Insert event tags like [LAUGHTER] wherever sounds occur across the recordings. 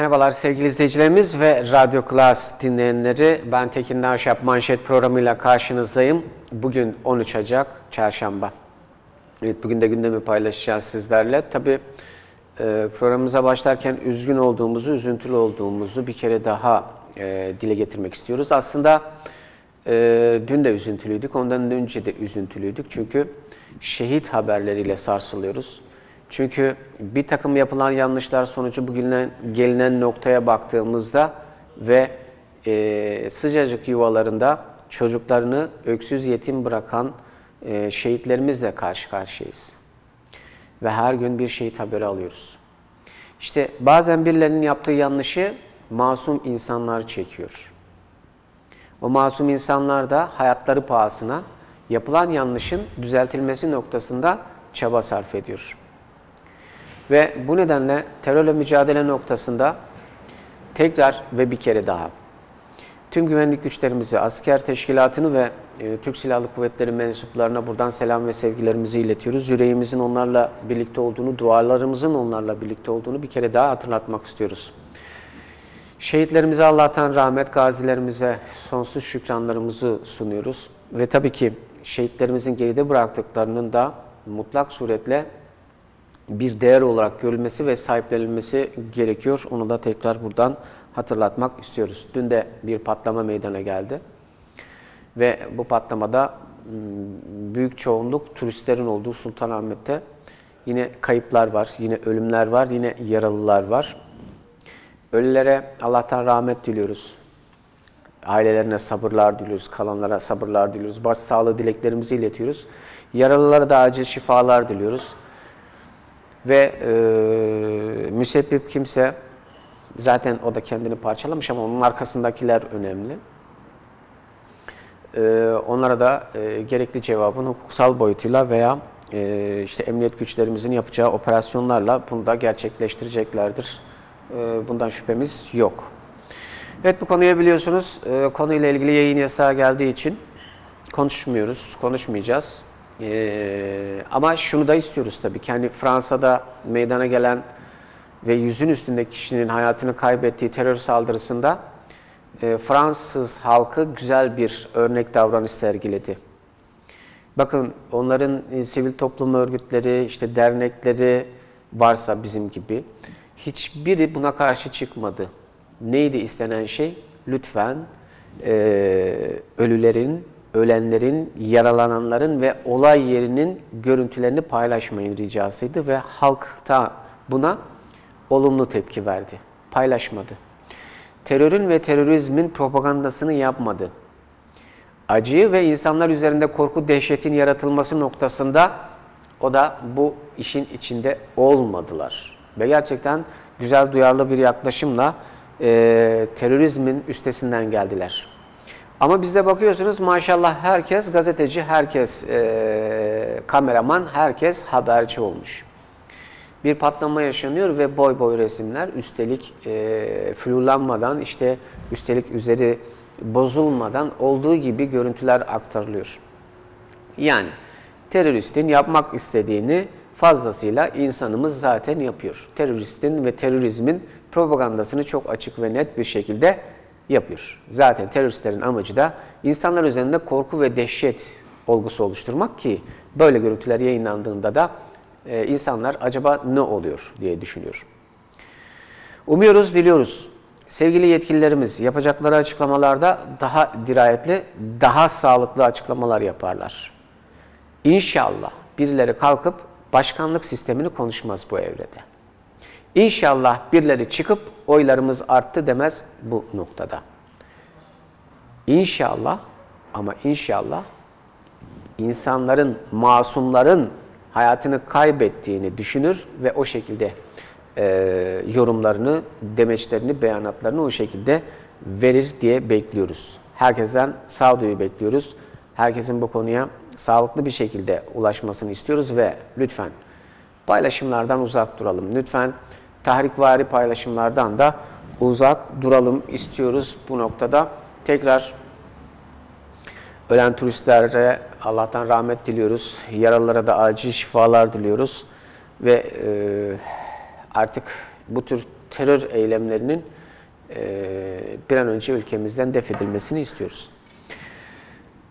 Merhabalar sevgili izleyicilerimiz ve Radyo Klas dinleyenleri. Ben Tekin Narşap manşet programıyla karşınızdayım. Bugün 13 Ocak Çarşamba. Evet bugün de gündemi paylaşacağız sizlerle. Tabii e, programımıza başlarken üzgün olduğumuzu, üzüntülü olduğumuzu bir kere daha e, dile getirmek istiyoruz. Aslında e, dün de üzüntülüydük, ondan önce de üzüntülüydük. Çünkü şehit haberleriyle sarsılıyoruz. Çünkü bir takım yapılan yanlışlar sonucu bugün gelinen noktaya baktığımızda ve e, sıcacık yuvalarında çocuklarını öksüz yetim bırakan e, şehitlerimizle karşı karşıyayız. Ve her gün bir şehit haberi alıyoruz. İşte bazen birilerinin yaptığı yanlışı masum insanlar çekiyor. O masum insanlar da hayatları pahasına yapılan yanlışın düzeltilmesi noktasında çaba sarf ediyor. Ve bu nedenle terörle mücadele noktasında tekrar ve bir kere daha tüm güvenlik güçlerimizi, asker teşkilatını ve e, Türk Silahlı Kuvvetleri mensuplarına buradan selam ve sevgilerimizi iletiyoruz. Yüreğimizin onlarla birlikte olduğunu, dualarımızın onlarla birlikte olduğunu bir kere daha hatırlatmak istiyoruz. Şehitlerimize Allah'tan rahmet, gazilerimize sonsuz şükranlarımızı sunuyoruz. Ve tabii ki şehitlerimizin geride bıraktıklarının da mutlak suretle bir değer olarak görülmesi ve sahiplenilmesi gerekiyor. Onu da tekrar buradan hatırlatmak istiyoruz. Dün de bir patlama meydana geldi. Ve bu patlamada büyük çoğunluk turistlerin olduğu Sultanahmet'te yine kayıplar var, yine ölümler var, yine yaralılar var. Ölülere Allah'tan rahmet diliyoruz. Ailelerine sabırlar diliyoruz, kalanlara sabırlar diliyoruz. Başsağlığı dileklerimizi iletiyoruz. Yaralılara da acil şifalar diliyoruz. Ve e, müsebbip kimse zaten o da kendini parçalamış ama onun arkasındakiler önemli. E, onlara da e, gerekli cevabın hukuksal boyutuyla veya e, işte emniyet güçlerimizin yapacağı operasyonlarla bunu da gerçekleştireceklerdir. E, bundan şüphemiz yok. Evet bu konuyu biliyorsunuz e, konuyla ilgili yayın yasağı geldiği için konuşmuyoruz, konuşmayacağız. Ee, ama şunu da istiyoruz tabii ki. Hani Fransa'da meydana gelen ve yüzün üstündeki kişinin hayatını kaybettiği terör saldırısında e, Fransız halkı güzel bir örnek davranış sergiledi. Bakın onların e, sivil toplum örgütleri, işte dernekleri varsa bizim gibi hiçbiri buna karşı çıkmadı. Neydi istenen şey? Lütfen e, ölülerin ölenlerin, yaralananların ve olay yerinin görüntülerini paylaşmayın ricasıydı ve halk da buna olumlu tepki verdi. Paylaşmadı. Terörün ve terörizmin propagandasını yapmadı. Acıyı ve insanlar üzerinde korku, dehşetin yaratılması noktasında o da bu işin içinde olmadılar. Ve gerçekten güzel, duyarlı bir yaklaşımla e, terörizmin üstesinden geldiler. Ama bizde bakıyorsunuz maşallah herkes gazeteci, herkes e, kameraman, herkes haberci olmuş. Bir patlama yaşanıyor ve boy boy resimler üstelik e, flurlanmadan işte üstelik üzeri bozulmadan olduğu gibi görüntüler aktarılıyor. Yani teröristin yapmak istediğini fazlasıyla insanımız zaten yapıyor. Teröristin ve terörizmin propagandasını çok açık ve net bir şekilde yapıyor. Zaten teröristlerin amacı da insanlar üzerinde korku ve dehşet olgusu oluşturmak ki böyle görüntüler yayınlandığında da e, insanlar acaba ne oluyor diye düşünüyor. Umuyoruz, diliyoruz. Sevgili yetkililerimiz yapacakları açıklamalarda daha dirayetli, daha sağlıklı açıklamalar yaparlar. İnşallah birileri kalkıp başkanlık sistemini konuşmaz bu evrede. İnşallah birileri çıkıp oylarımız arttı demez bu noktada. İnşallah ama inşallah insanların, masumların hayatını kaybettiğini düşünür ve o şekilde e, yorumlarını, demeçlerini, beyanatlarını o şekilde verir diye bekliyoruz. Herkesten sağduyu bekliyoruz. Herkesin bu konuya sağlıklı bir şekilde ulaşmasını istiyoruz ve lütfen paylaşımlardan uzak duralım. Lütfen tahrikvari paylaşımlardan da uzak duralım istiyoruz bu noktada. Tekrar ölen turistlere Allah'tan rahmet diliyoruz. Yaralılara da acil şifalar diliyoruz. Ve e, artık bu tür terör eylemlerinin e, bir an önce ülkemizden def edilmesini istiyoruz.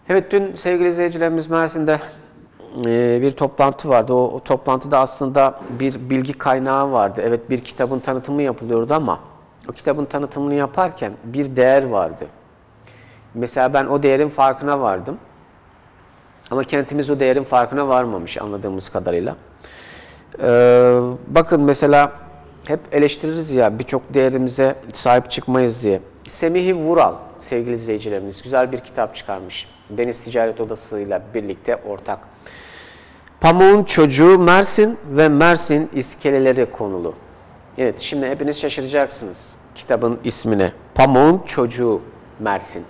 Evet dün sevgili izleyicilerimiz Mersin'de e, bir toplantı vardı. O, o toplantıda aslında bir bilgi kaynağı vardı. Evet bir kitabın tanıtımı yapılıyordu ama o kitabın tanıtımını yaparken bir değer vardı. Mesela ben o değerin farkına vardım. Ama kentimiz o değerin farkına varmamış anladığımız kadarıyla. Ee, bakın mesela hep eleştiririz ya birçok değerimize sahip çıkmayız diye. Semih Vural sevgili izleyicilerimiz güzel bir kitap çıkarmış. Deniz Ticaret Odası ile birlikte ortak. Pamuğun Çocuğu Mersin ve Mersin iskeleleri konulu. Evet şimdi hepiniz şaşıracaksınız kitabın ismine. Pamuğun Çocuğu Mersin.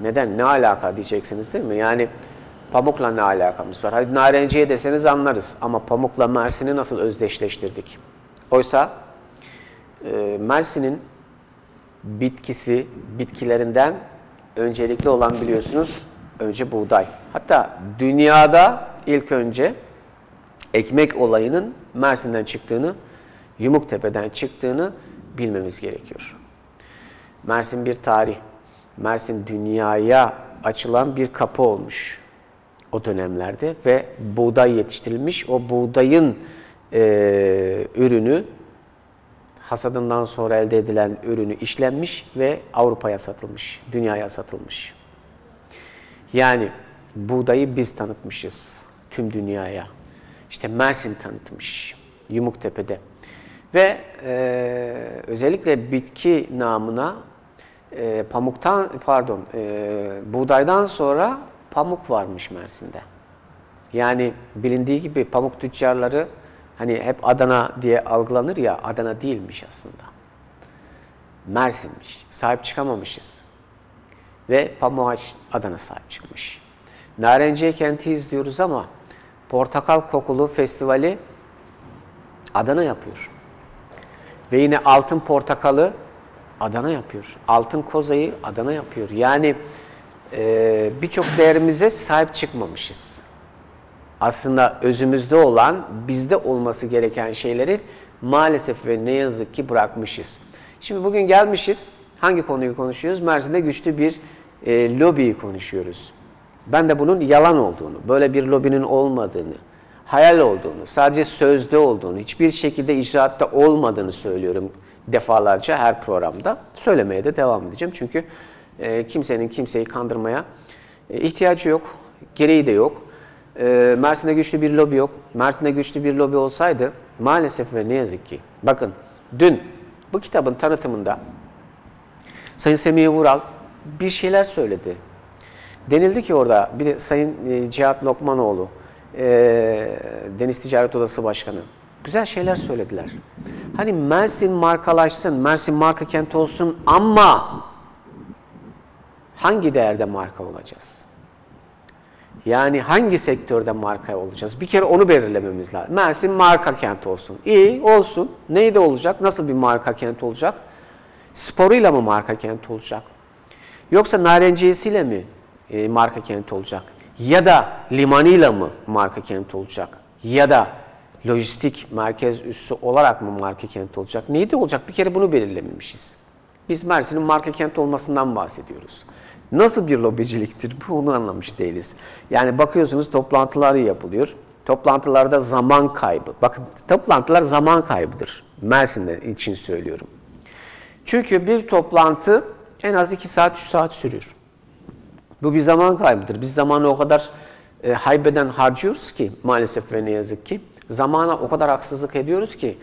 Neden? Ne alaka diyeceksiniz değil mi? Yani pamukla ne alakamız var? Hadi narenciye deseniz anlarız ama pamukla Mersin'i nasıl özdeşleştirdik? Oysa e, Mersin'in bitkisi, bitkilerinden öncelikli olan biliyorsunuz önce buğday. Hatta dünyada ilk önce ekmek olayının Mersin'den çıktığını, Yumuktepe'den çıktığını bilmemiz gerekiyor. Mersin bir tarih. Mersin dünyaya açılan bir kapı olmuş o dönemlerde ve buğday yetiştirilmiş. O buğdayın e, ürünü hasadından sonra elde edilen ürünü işlenmiş ve Avrupa'ya satılmış, dünyaya satılmış. Yani buğdayı biz tanıtmışız tüm dünyaya. İşte Mersin tanıtmış, Yumuktepe'de. Ve e, özellikle bitki namına e, pamuktan, pardon, e, buğdaydan sonra pamuk varmış Mersin'de. Yani bilindiği gibi pamuk tüccarları hani hep Adana diye algılanır ya Adana değilmiş aslında. Mersin'miş. Sahip çıkamamışız. Ve pamuğa Adana sahip çıkmış. Narenciye kenti izliyoruz ama portakal kokulu festivali Adana yapıyor. Ve yine altın portakalı Adana yapıyor. Altın kozayı Adana yapıyor. Yani e, birçok değerimize sahip çıkmamışız. Aslında özümüzde olan, bizde olması gereken şeyleri maalesef ve ne yazık ki bırakmışız. Şimdi bugün gelmişiz. Hangi konuyu konuşuyoruz? Mersin'de güçlü bir e, lobiyi konuşuyoruz. Ben de bunun yalan olduğunu, böyle bir lobinin olmadığını, hayal olduğunu, sadece sözde olduğunu, hiçbir şekilde icraatta olmadığını söylüyorum defalarca her programda. Söylemeye de devam edeceğim. Çünkü e, kimsenin kimseyi kandırmaya e, ihtiyacı yok, gereği de yok. E, Mersin'de güçlü bir lobi yok. Mersin'de güçlü bir lobi olsaydı maalesef ve ne yazık ki. Bakın dün bu kitabın tanıtımında Sayın Semih Vural bir şeyler söyledi. Denildi ki orada bir Sayın e, Cihat Lokmanoğlu, e, Deniz Ticaret Odası Başkanı güzel şeyler söylediler. Hani Mersin markalaşsın, Mersin marka kent olsun ama hangi değerde marka olacağız? Yani hangi sektörde marka olacağız? Bir kere onu belirlememiz lazım. Mersin marka kent olsun. İyi olsun. Neyde olacak? Nasıl bir marka kent olacak? Sporuyla mı marka kent olacak? Yoksa narenciyesiyle mi e, marka kent olacak? Ya da limanıyla mı marka kent olacak? Ya da lojistik merkez üssü olarak mı marka kent olacak? Neydi olacak? Bir kere bunu belirlememişiz. Biz Mersin'in marka kent olmasından bahsediyoruz. Nasıl bir lobiciliktir bu onu anlamış değiliz. Yani bakıyorsunuz toplantılar yapılıyor. Toplantılarda zaman kaybı. Bakın toplantılar zaman kaybıdır. Mersin'de için söylüyorum. Çünkü bir toplantı en az 2 saat 3 saat sürüyor. Bu bir zaman kaybıdır. Biz zamanı o kadar e, haybeden harcıyoruz ki maalesef ve ne yazık ki. Zamana o kadar haksızlık ediyoruz ki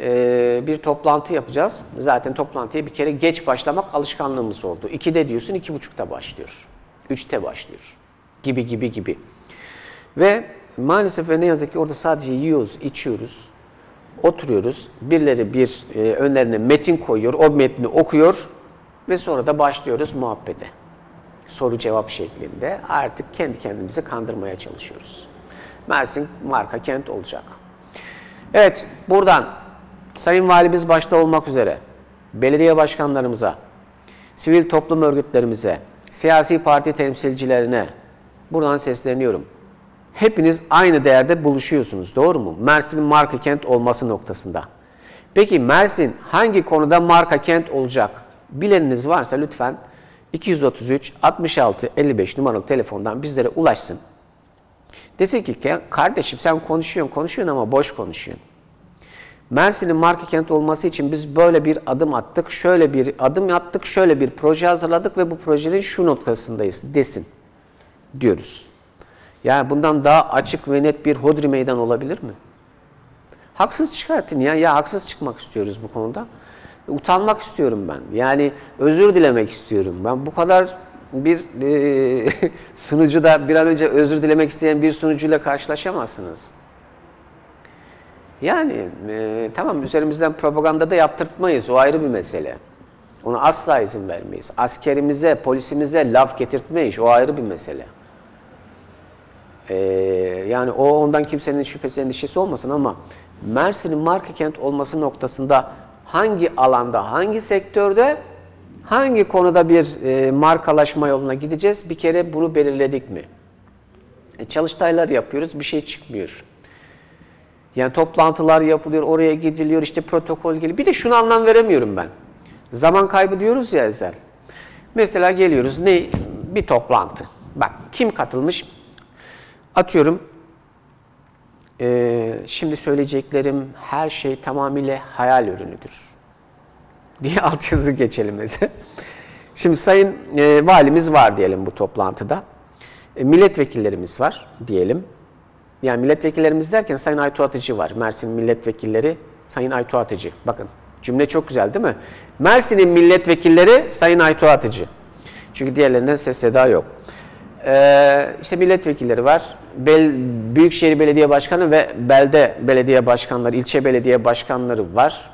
e, bir toplantı yapacağız. Zaten toplantıya bir kere geç başlamak alışkanlığımız oldu. 2'de diyorsun 2.30'da başlıyor. 3'te başlıyor. Gibi gibi gibi. Ve maalesef ve ne yazık ki orada sadece yiyoruz, içiyoruz, oturuyoruz. Birileri bir e, önlerine metin koyuyor, o metni okuyor ve sonra da başlıyoruz muhabbete. Soru cevap şeklinde artık kendi kendimizi kandırmaya çalışıyoruz. Mersin marka kent olacak. Evet buradan Sayın Valimiz başta olmak üzere belediye başkanlarımıza, sivil toplum örgütlerimize, siyasi parti temsilcilerine buradan sesleniyorum. Hepiniz aynı değerde buluşuyorsunuz doğru mu? Mersin'in marka kent olması noktasında. Peki Mersin hangi konuda marka kent olacak? Bileniniz varsa lütfen 233 66 55 numaralı telefondan bizlere ulaşsın. Desin ki kardeşim sen konuşuyorsun konuşuyorsun ama boş konuşuyorsun. Mersin'in marka kent olması için biz böyle bir adım attık, şöyle bir adım attık, şöyle bir proje hazırladık ve bu projenin şu noktasındayız desin diyoruz. Yani bundan daha açık ve net bir hodri meydan olabilir mi? Haksız çıkartın ya. Ya haksız çıkmak istiyoruz bu konuda. Utanmak istiyorum ben. Yani özür dilemek istiyorum. Ben bu kadar bir e, [LAUGHS] sunucu da bir an önce özür dilemek isteyen bir sunucuyla karşılaşamazsınız. Yani e, tamam üzerimizden propaganda da yaptırtmayız. O ayrı bir mesele. Ona asla izin vermeyiz. Askerimize, polisimize laf getirtmeyiz. O ayrı bir mesele. Ee, yani o ondan kimsenin şüphesi endişesi olmasın ama Mersin'in marka kent olması noktasında hangi alanda, hangi sektörde, hangi konuda bir e, markalaşma yoluna gideceğiz? Bir kere bunu belirledik mi? E, çalıştaylar yapıyoruz, bir şey çıkmıyor. Yani toplantılar yapılıyor, oraya gidiliyor, işte protokol geliyor. Bir de şunu anlam veremiyorum ben. Zaman kaybı diyoruz ya Ezel. Mesela geliyoruz, ne bir toplantı. Bak kim katılmış? Atıyorum, e, şimdi söyleyeceklerim her şey tamamıyla hayal ürünüdür. [LAUGHS] Diye altyazı geçelim mesela. Şimdi sayın e, valimiz var diyelim bu toplantıda. E, milletvekillerimiz var diyelim. Yani milletvekillerimiz derken Sayın Aytu Atıcı var. Mersin milletvekilleri Sayın Aytu Atıcı. Bakın cümle çok güzel değil mi? Mersin'in milletvekilleri Sayın Aytu Atıcı. Çünkü diğerlerinden ses seda yok. Ee, işte milletvekilleri var. Bel, Büyükşehir Belediye Başkanı ve belde belediye başkanları, ilçe belediye başkanları var.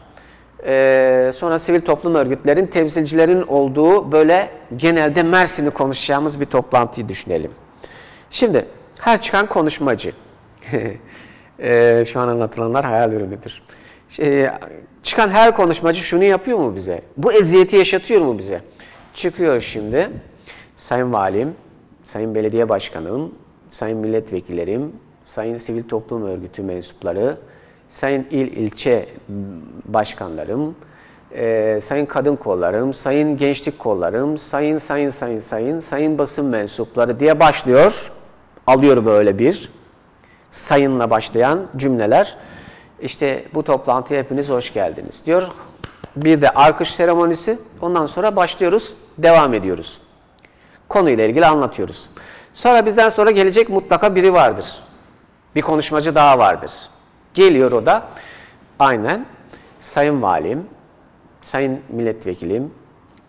Ee, sonra sivil toplum örgütlerin, temsilcilerin olduğu böyle genelde Mersin'i konuşacağımız bir toplantıyı düşünelim. Şimdi her çıkan konuşmacı, [LAUGHS] ee, şu an anlatılanlar hayal ürünüdür. Şey, çıkan her konuşmacı şunu yapıyor mu bize? Bu eziyeti yaşatıyor mu bize? Çıkıyor şimdi, Sayın Valim, Sayın Belediye Başkanım, Sayın Milletvekillerim, Sayın Sivil Toplum Örgütü mensupları, Sayın İl ilçe başkanlarım, e, Sayın Kadın Kollarım, Sayın Gençlik Kollarım, Sayın Sayın Sayın Sayın, Sayın Basın Mensupları diye başlıyor. Alıyor böyle bir sayınla başlayan cümleler. İşte bu toplantıya hepiniz hoş geldiniz diyor. Bir de alkış seremonisi. Ondan sonra başlıyoruz, devam ediyoruz konuyla ilgili anlatıyoruz. Sonra bizden sonra gelecek mutlaka biri vardır. Bir konuşmacı daha vardır. Geliyor o da aynen Sayın Valim, Sayın Milletvekilim,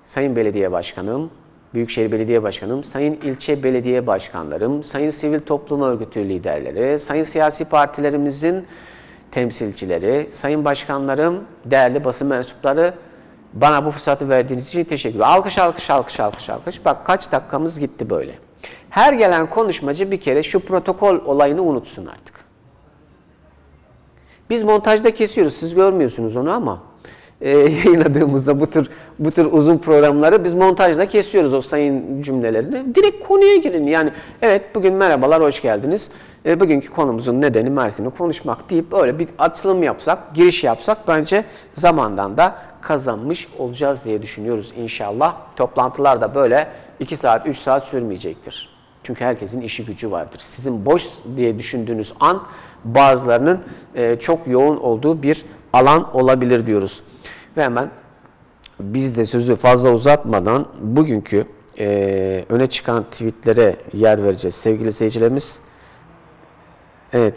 Sayın Belediye Başkanım, Büyükşehir Belediye Başkanım, Sayın İlçe Belediye Başkanlarım, Sayın Sivil Toplum Örgütü liderleri, Sayın siyasi partilerimizin temsilcileri, Sayın Başkanlarım, değerli basın mensupları, bana bu fırsatı verdiğiniz için teşekkür ederim. Alkış, alkış, alkış, alkış, alkış. Bak kaç dakikamız gitti böyle. Her gelen konuşmacı bir kere şu protokol olayını unutsun artık. Biz montajda kesiyoruz. Siz görmüyorsunuz onu ama e, [LAUGHS] yayınladığımızda bu tür bu tür uzun programları biz montajda kesiyoruz o sayın cümlelerini. Direkt konuya girin. Yani evet bugün merhabalar, hoş geldiniz. E, bugünkü konumuzun nedeni Mersin'i konuşmak deyip öyle bir atılım yapsak, giriş yapsak bence zamandan da kazanmış olacağız diye düşünüyoruz inşallah. Toplantılar da böyle 2 saat, 3 saat sürmeyecektir. Çünkü herkesin işi gücü vardır. Sizin boş diye düşündüğünüz an bazılarının e, çok yoğun olduğu bir alan olabilir diyoruz. Ve hemen biz de sözü fazla uzatmadan bugünkü e, öne çıkan tweetlere yer vereceğiz sevgili seyircilerimiz. Evet.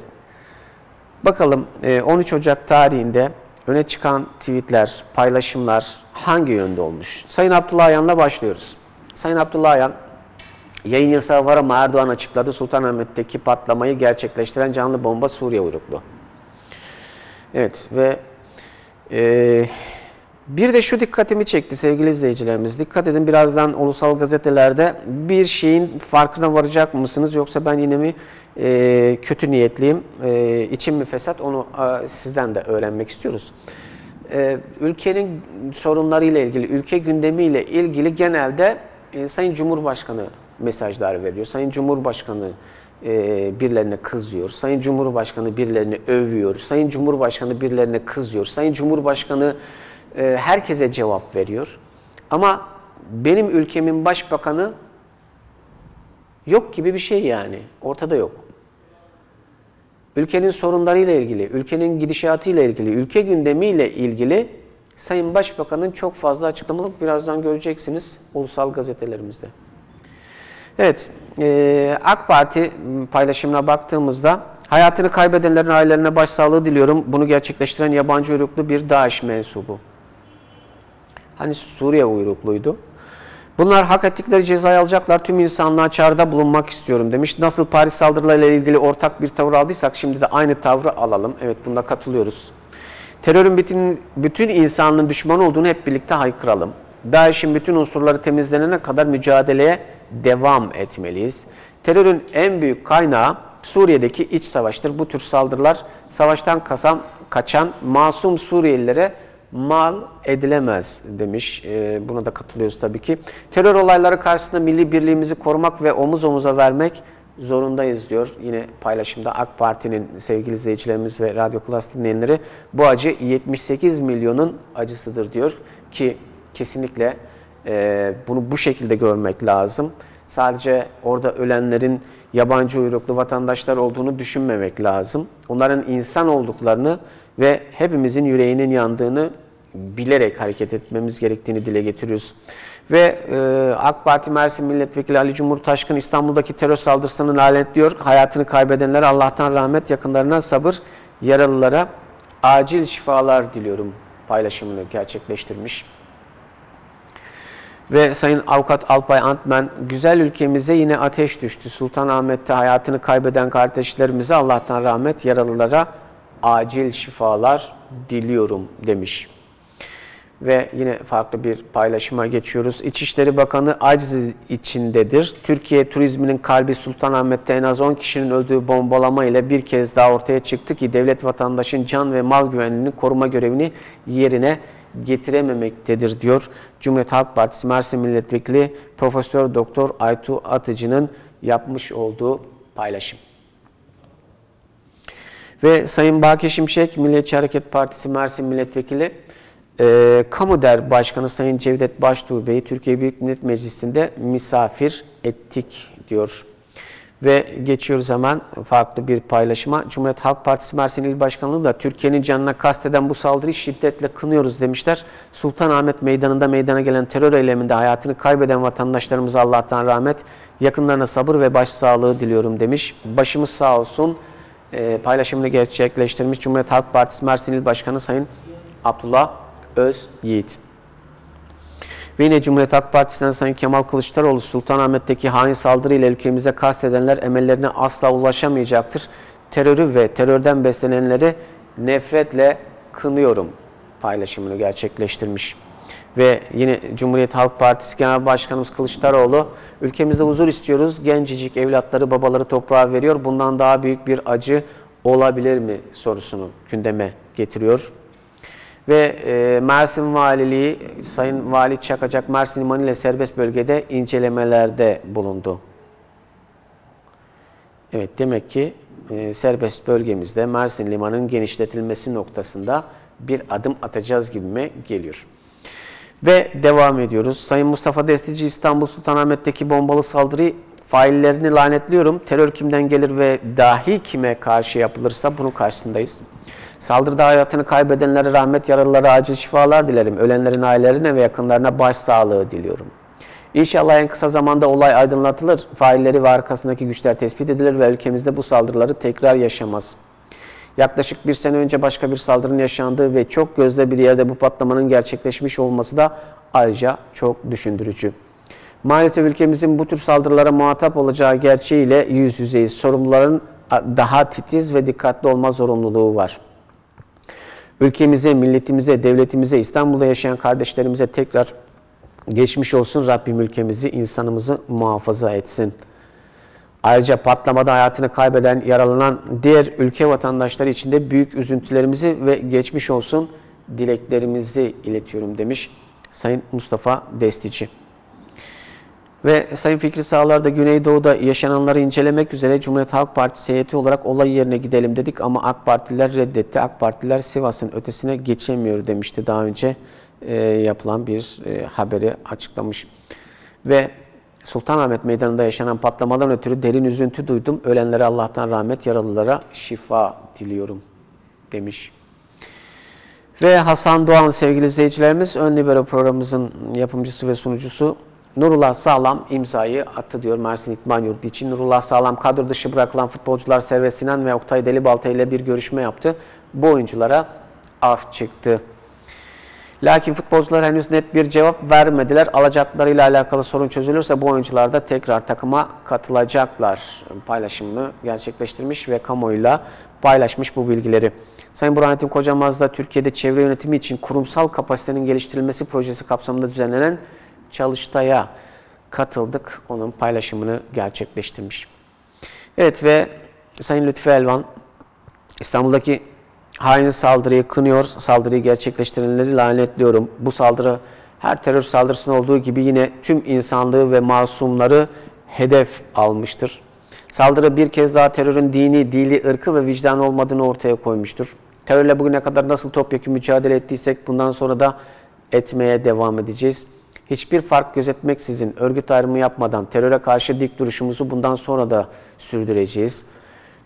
Bakalım 13 e, Ocak tarihinde öne çıkan tweetler, paylaşımlar hangi yönde olmuş? Sayın Abdullah Ayan'la başlıyoruz. Sayın Abdullah Ayan, yayın yasağı var ama Erdoğan açıkladı Sultanahmet'teki patlamayı gerçekleştiren canlı bomba Suriye uyruklu. Evet ve e, bir de şu dikkatimi çekti sevgili izleyicilerimiz. Dikkat edin birazdan ulusal gazetelerde bir şeyin farkına varacak mısınız yoksa ben yine mi e, kötü niyetliyim, e, içim mi fesat onu e, sizden de öğrenmek istiyoruz. E, ülkenin sorunlarıyla ilgili, ülke gündemiyle ilgili genelde e, Sayın Cumhurbaşkanı mesajlar veriyor. Sayın Cumhurbaşkanı e, birilerine kızıyor. Sayın Cumhurbaşkanı birilerini övüyor. Sayın Cumhurbaşkanı birilerine kızıyor. Sayın Cumhurbaşkanı e, herkese cevap veriyor. Ama benim ülkemin başbakanı yok gibi bir şey yani. Ortada yok. Ülkenin sorunlarıyla ilgili, ülkenin gidişatıyla ilgili, ülke gündemiyle ilgili Sayın Başbakan'ın çok fazla açıklamaları birazdan göreceksiniz ulusal gazetelerimizde. Evet, e, AK Parti paylaşımına baktığımızda hayatını kaybedenlerin ailelerine başsağlığı diliyorum. Bunu gerçekleştiren yabancı uyruklu bir DAEŞ mensubu. Hani Suriye uyrukluydu. Bunlar hak ettikleri cezayı alacaklar. Tüm insanlığa çağrıda bulunmak istiyorum demiş. Nasıl Paris saldırılarıyla ilgili ortak bir tavır aldıysak şimdi de aynı tavrı alalım. Evet bunda katılıyoruz. Terörün bütün, bütün insanlığın düşmanı olduğunu hep birlikte haykıralım. DAEŞ'in bütün unsurları temizlenene kadar mücadeleye devam etmeliyiz. Terörün en büyük kaynağı Suriye'deki iç savaştır. Bu tür saldırılar savaştan kasan, kaçan masum Suriyelilere mal edilemez demiş. Ee, buna da katılıyoruz tabii ki. Terör olayları karşısında milli birliğimizi korumak ve omuz omuza vermek zorundayız diyor. Yine paylaşımda AK Parti'nin sevgili izleyicilerimiz ve Radyo Klas dinleyenleri bu acı 78 milyonun acısıdır diyor ki kesinlikle e, bunu bu şekilde görmek lazım. Sadece orada ölenlerin yabancı uyruklu vatandaşlar olduğunu düşünmemek lazım. Onların insan olduklarını ve hepimizin yüreğinin yandığını bilerek hareket etmemiz gerektiğini dile getiriyoruz. Ve e, AK Parti Mersin Milletvekili Ali Cumhur Taşkın İstanbul'daki terör saldırısını lanetliyor. Hayatını kaybedenlere Allah'tan rahmet, yakınlarına sabır, yaralılara acil şifalar diliyorum paylaşımını gerçekleştirmiş. Ve Sayın Avukat Alpay Antmen, güzel ülkemize yine ateş düştü. Sultanahmet'te hayatını kaybeden kardeşlerimize Allah'tan rahmet, yaralılara acil şifalar diliyorum demiş. Ve yine farklı bir paylaşıma geçiyoruz. İçişleri Bakanı aciz içindedir. Türkiye turizminin kalbi Sultanahmet'te en az 10 kişinin öldüğü bombalama ile bir kez daha ortaya çıktı ki devlet vatandaşın can ve mal güvenliğini koruma görevini yerine getirememektedir diyor. Cumhuriyet Halk Partisi Mersin Milletvekili Profesör Doktor Aytu Atıcı'nın yapmış olduğu paylaşım. Ve Sayın Baki Şimşek Milliyetçi Hareket Partisi Mersin Milletvekili e, Kamu Der Başkanı Sayın Cevdet Baştuğ Bey'i Türkiye Büyük Millet Meclisi'nde misafir ettik diyor. Ve geçiyoruz hemen farklı bir paylaşıma. Cumhuriyet Halk Partisi Mersin İl Başkanlığı da Türkiye'nin canına kasteden bu saldırıyı şiddetle kınıyoruz demişler. Sultanahmet Meydanı'nda meydana gelen terör eyleminde hayatını kaybeden vatandaşlarımıza Allah'tan rahmet, yakınlarına sabır ve başsağlığı diliyorum demiş. Başımız sağ olsun e, paylaşımını gerçekleştirmiş Cumhuriyet Halk Partisi Mersin İl Başkanı Sayın Abdullah Öz Yiğit. Ve yine Cumhuriyet Halk Partisi'nden Sayın Kemal Kılıçdaroğlu Sultanahmet'teki hain saldırıyla ülkemize kastedenler emellerine asla ulaşamayacaktır. Terörü ve terörden beslenenleri nefretle kınıyorum paylaşımını gerçekleştirmiş. Ve yine Cumhuriyet Halk Partisi Genel Başkanımız Kılıçdaroğlu ülkemizde huzur istiyoruz. Gencecik evlatları babaları toprağa veriyor. Bundan daha büyük bir acı olabilir mi sorusunu gündeme getiriyor. Ve e, Mersin Valiliği, Sayın Vali Çakacak Mersin Limanı ile serbest bölgede incelemelerde bulundu. Evet demek ki e, serbest bölgemizde Mersin Limanı'nın genişletilmesi noktasında bir adım atacağız gibime geliyor. Ve devam ediyoruz. Sayın Mustafa Destici İstanbul Sultanahmet'teki bombalı saldırı faillerini lanetliyorum. Terör kimden gelir ve dahi kime karşı yapılırsa bunun karşısındayız. Saldırıda hayatını kaybedenlere rahmet, yaralılara acil şifalar dilerim. Ölenlerin ailelerine ve yakınlarına başsağlığı diliyorum. İnşallah en kısa zamanda olay aydınlatılır, failleri ve arkasındaki güçler tespit edilir ve ülkemizde bu saldırıları tekrar yaşamaz. Yaklaşık bir sene önce başka bir saldırının yaşandığı ve çok gözde bir yerde bu patlamanın gerçekleşmiş olması da ayrıca çok düşündürücü. Maalesef ülkemizin bu tür saldırılara muhatap olacağı gerçeğiyle yüz yüzeyiz. Sorumluların daha titiz ve dikkatli olma zorunluluğu var. Ülkemize, milletimize, devletimize, İstanbul'da yaşayan kardeşlerimize tekrar geçmiş olsun. Rabbim ülkemizi, insanımızı muhafaza etsin. Ayrıca patlamada hayatını kaybeden, yaralanan diğer ülke vatandaşları için de büyük üzüntülerimizi ve geçmiş olsun dileklerimizi iletiyorum demiş Sayın Mustafa Destici. Ve Sayın Fikri Sağlar da Güneydoğu'da yaşananları incelemek üzere Cumhuriyet Halk Partisi heyeti olarak olay yerine gidelim dedik ama AK Partililer reddetti. AK Partililer Sivas'ın ötesine geçemiyor demişti daha önce e, yapılan bir e, haberi açıklamış. Ve Sultanahmet Meydanı'nda yaşanan patlamadan ötürü derin üzüntü duydum. Ölenlere Allah'tan rahmet, yaralılara şifa diliyorum demiş. Ve Hasan Doğan sevgili izleyicilerimiz Ön Libero programımızın yapımcısı ve sunucusu Nurullah Sağlam imzayı attı diyor Mersin İtman Yurdu için. Nurullah Sağlam kadro dışı bırakılan futbolcular Servet Sinan ve Oktay Delibalta ile bir görüşme yaptı. Bu oyunculara af çıktı. Lakin futbolcular henüz net bir cevap vermediler. Alacaklarıyla alakalı sorun çözülürse bu oyuncular da tekrar takıma katılacaklar paylaşımını gerçekleştirmiş ve kamuoyuyla paylaşmış bu bilgileri. Sayın Burhanettin Kocamaz da Türkiye'de çevre yönetimi için kurumsal kapasitenin geliştirilmesi projesi kapsamında düzenlenen çalıştaya katıldık. Onun paylaşımını gerçekleştirmiş. Evet ve Sayın Lütfü Elvan İstanbul'daki hain saldırıyı kınıyor, saldırıyı gerçekleştirenleri lanetliyorum. Bu saldırı her terör saldırısının olduğu gibi yine tüm insanlığı ve masumları hedef almıştır. Saldırı bir kez daha terörün dini, dili, ırkı ve vicdan olmadığını ortaya koymuştur. Terörle bugüne kadar nasıl topyekun mücadele ettiysek bundan sonra da etmeye devam edeceğiz. Hiçbir fark gözetmeksizin, örgüt ayrımı yapmadan teröre karşı dik duruşumuzu bundan sonra da sürdüreceğiz.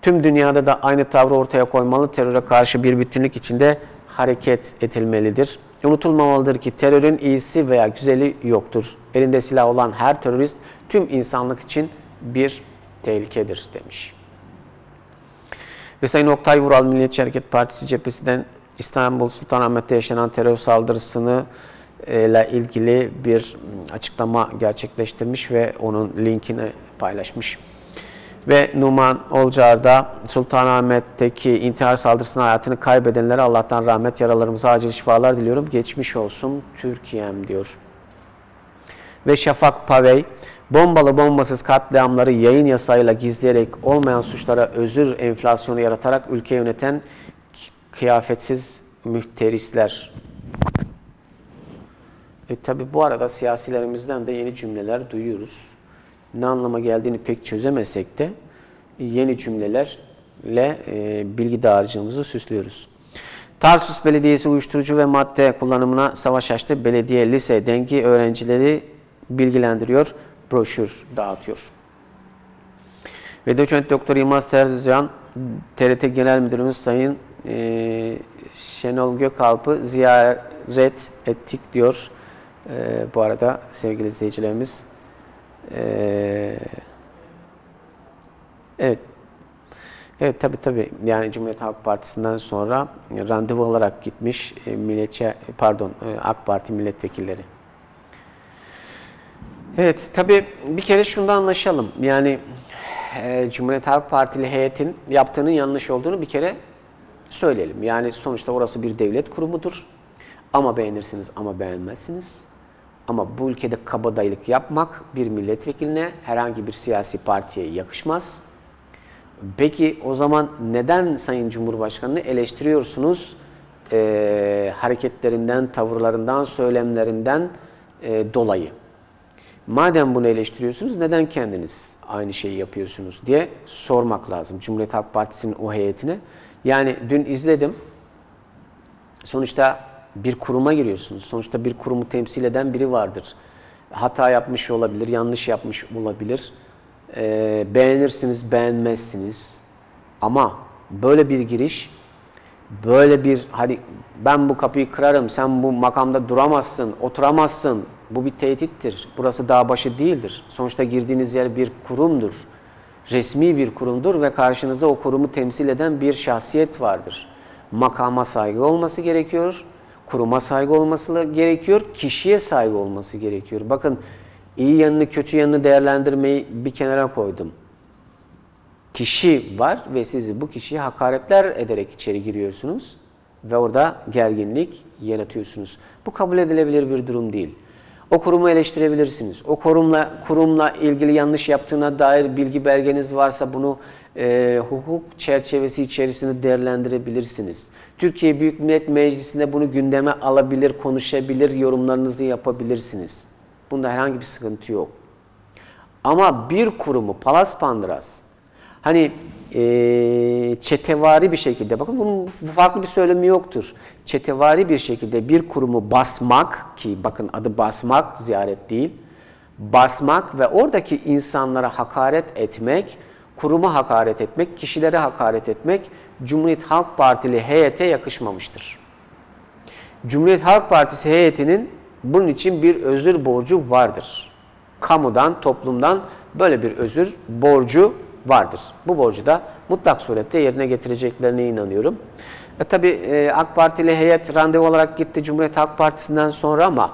Tüm dünyada da aynı tavrı ortaya koymalı, teröre karşı bir bütünlük içinde hareket edilmelidir. Unutulmamalıdır ki terörün iyisi veya güzeli yoktur. Elinde silah olan her terörist tüm insanlık için bir tehlikedir demiş. Ve Sayın Oktay Vural Milliyetçi Hareket Partisi cephesinden İstanbul Sultanahmet'te yaşanan terör saldırısını ile ilgili bir açıklama gerçekleştirmiş ve onun linkini paylaşmış. Ve Numan Olcar da Sultanahmet'teki intihar saldırısına hayatını kaybedenlere Allah'tan rahmet, yaralarımıza acil şifalar diliyorum. Geçmiş olsun Türkiye'm diyor. Ve Şafak Pavey, bombalı bombasız katliamları yayın yasayla gizleyerek olmayan suçlara özür enflasyonu yaratarak ülke yöneten kıyafetsiz mühterisler. E tabi bu arada siyasilerimizden de yeni cümleler duyuyoruz. Ne anlama geldiğini pek çözemesek de yeni cümlelerle e, bilgi dağarcığımızı süslüyoruz. Tarsus Belediyesi uyuşturucu ve madde kullanımına savaş açtı. Belediye, lise, dengi öğrencileri bilgilendiriyor, broşür dağıtıyor. Ve doçent doktor Yılmaz Terzican, TRT Genel Müdürümüz Sayın e, Şenol Gökalp'ı ziyaret ettik diyor. E, bu arada sevgili izleyicilerimiz. E, evet. Evet tabi tabi yani Cumhuriyet Halk Partisi'nden sonra randevu alarak gitmiş e, milliyetçi pardon e, AK Parti milletvekilleri. Evet tabi bir kere şundan anlaşalım. Yani e, Cumhuriyet Halk Partili heyetin yaptığının yanlış olduğunu bir kere söyleyelim. Yani sonuçta orası bir devlet kurumudur. Ama beğenirsiniz ama beğenmezsiniz. Ama bu ülkede kabadayılık yapmak bir milletvekiline herhangi bir siyasi partiye yakışmaz. Peki o zaman neden Sayın Cumhurbaşkanı'nı eleştiriyorsunuz? Ee, hareketlerinden, tavırlarından, söylemlerinden e, dolayı. Madem bunu eleştiriyorsunuz neden kendiniz aynı şeyi yapıyorsunuz diye sormak lazım Cumhuriyet Halk Partisi'nin o heyetine. Yani dün izledim. Sonuçta bir kuruma giriyorsunuz. Sonuçta bir kurumu temsil eden biri vardır. Hata yapmış olabilir, yanlış yapmış olabilir. Ee, beğenirsiniz, beğenmezsiniz. Ama böyle bir giriş, böyle bir hani ben bu kapıyı kırarım, sen bu makamda duramazsın, oturamazsın. Bu bir tehdittir. Burası dağ başı değildir. Sonuçta girdiğiniz yer bir kurumdur. Resmi bir kurumdur ve karşınızda o kurumu temsil eden bir şahsiyet vardır. Makama saygı olması gerekiyor kuruma saygı olması gerekiyor, kişiye saygı olması gerekiyor. Bakın iyi yanını, kötü yanını değerlendirmeyi bir kenara koydum. Kişi var ve siz bu kişiye hakaretler ederek içeri giriyorsunuz ve orada gerginlik yaratıyorsunuz. Bu kabul edilebilir bir durum değil. O kurumu eleştirebilirsiniz. O kurumla kurumla ilgili yanlış yaptığına dair bilgi belgeniz varsa bunu e, hukuk çerçevesi içerisinde değerlendirebilirsiniz. Türkiye Büyük Millet Meclisi'nde bunu gündeme alabilir, konuşabilir, yorumlarınızı yapabilirsiniz. Bunda herhangi bir sıkıntı yok. Ama bir kurumu Palas Pandras hani eee çetevari bir şekilde bakın bunun farklı bir söylemi yoktur. Çetevari bir şekilde bir kurumu basmak ki bakın adı basmak ziyaret değil. Basmak ve oradaki insanlara hakaret etmek, kuruma hakaret etmek, kişilere hakaret etmek Cumhuriyet Halk Partili heyete yakışmamıştır. Cumhuriyet Halk Partisi heyetinin bunun için bir özür borcu vardır. Kamudan, toplumdan böyle bir özür borcu vardır. Bu borcu da mutlak surette yerine getireceklerine inanıyorum. E, tabii e, AK Partili heyet randevu olarak gitti Cumhuriyet Halk Partisi'nden sonra ama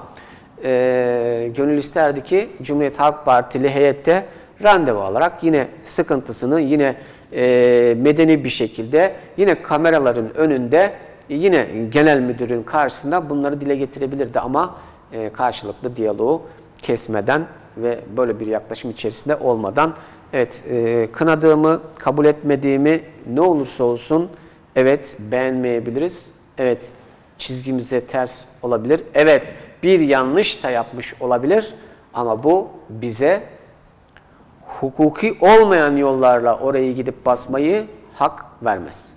e, gönül isterdi ki Cumhuriyet Halk Partili heyette randevu alarak yine sıkıntısını yine e, medeni bir şekilde yine kameraların önünde yine genel müdürün karşısında bunları dile getirebilirdi ama e, karşılıklı diyaloğu kesmeden ve böyle bir yaklaşım içerisinde olmadan evet e, kınadığımı, kabul etmediğimi ne olursa olsun evet beğenmeyebiliriz. Evet çizgimize ters olabilir. Evet bir yanlış da yapmış olabilir ama bu bize hukuki olmayan yollarla orayı gidip basmayı hak vermez.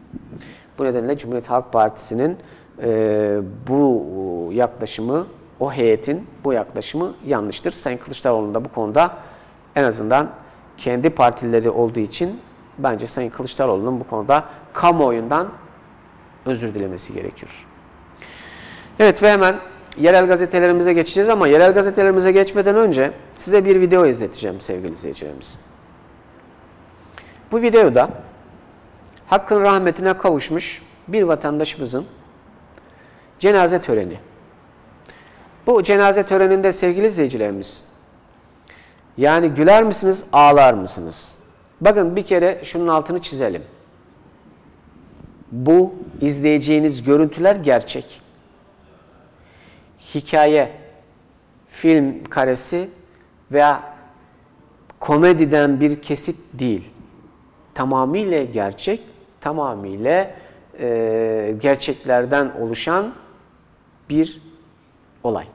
Bu nedenle Cumhuriyet Halk Partisi'nin e, bu yaklaşımı, o heyetin bu yaklaşımı yanlıştır. Sayın Kılıçdaroğlu'nun da bu konuda en azından kendi partileri olduğu için bence Sayın Kılıçdaroğlu'nun bu konuda kamuoyundan özür dilemesi gerekiyor. Evet ve hemen yerel gazetelerimize geçeceğiz ama yerel gazetelerimize geçmeden önce size bir video izleteceğim sevgili izleyicilerimiz. Bu videoda hakkın rahmetine kavuşmuş bir vatandaşımızın cenaze töreni. Bu cenaze töreninde sevgili izleyicilerimiz yani güler misiniz, ağlar mısınız? Bakın bir kere şunun altını çizelim. Bu izleyeceğiniz görüntüler gerçek. Hikaye, film karesi veya komediden bir kesit değil. Tamamıyla gerçek, tamamıyla e, gerçeklerden oluşan bir olay.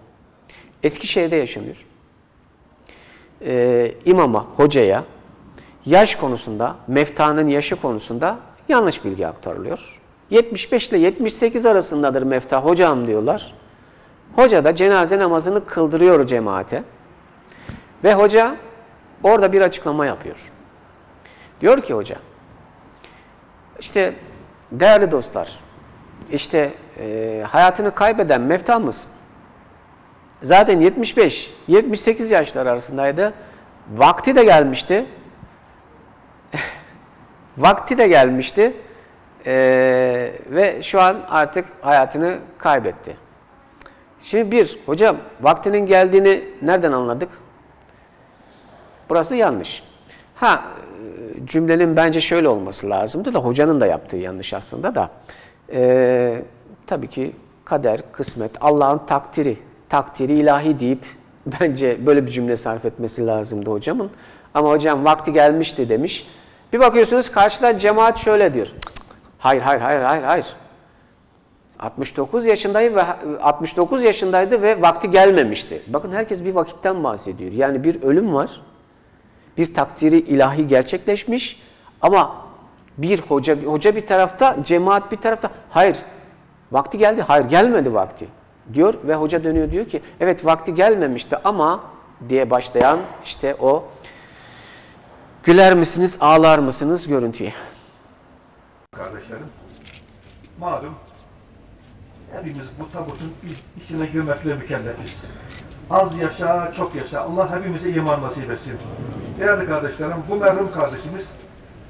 Eskişehir'de yaşanıyor. E, imama, hocaya yaş konusunda, meftanın yaşı konusunda yanlış bilgi aktarılıyor. 75 ile 78 arasındadır mefta hocam diyorlar. Hoca da cenaze namazını kıldırıyor cemaate. Ve hoca orada bir açıklama yapıyor. Diyor ki hoca, işte değerli dostlar, işte e, hayatını kaybeden meftamız zaten 75, 78 yaşlar arasındaydı. Vakti de gelmişti. [LAUGHS] Vakti de gelmişti. E, ve şu an artık hayatını kaybetti. Şimdi bir, hocam vaktinin geldiğini nereden anladık? Burası yanlış. Ha cümlenin bence şöyle olması lazımdı da hocanın da yaptığı yanlış aslında da. Ee, tabii ki kader, kısmet, Allah'ın takdiri, takdiri ilahi deyip [LAUGHS] bence böyle bir cümle sarf etmesi lazımdı hocamın. Ama hocam vakti gelmişti demiş. Bir bakıyorsunuz karşıda cemaat şöyle diyor. Hayır, hayır, hayır, hayır, hayır. 69 yaşındaydı ve 69 yaşındaydı ve vakti gelmemişti. Bakın herkes bir vakitten bahsediyor. Yani bir ölüm var. Bir takdiri ilahi gerçekleşmiş ama bir hoca hoca bir tarafta, cemaat bir tarafta. Hayır. Vakti geldi. Hayır, gelmedi vakti. diyor ve hoca dönüyor diyor ki evet vakti gelmemişti ama diye başlayan işte o güler misiniz, ağlar mısınız görüntüye. Kardeşlerim, malum hepimiz bu tabutun içine girmekle mükellefiz. Az yaşa, çok yaşa. Allah hepimize iman nasip etsin. Değerli kardeşlerim, bu merhum kardeşimiz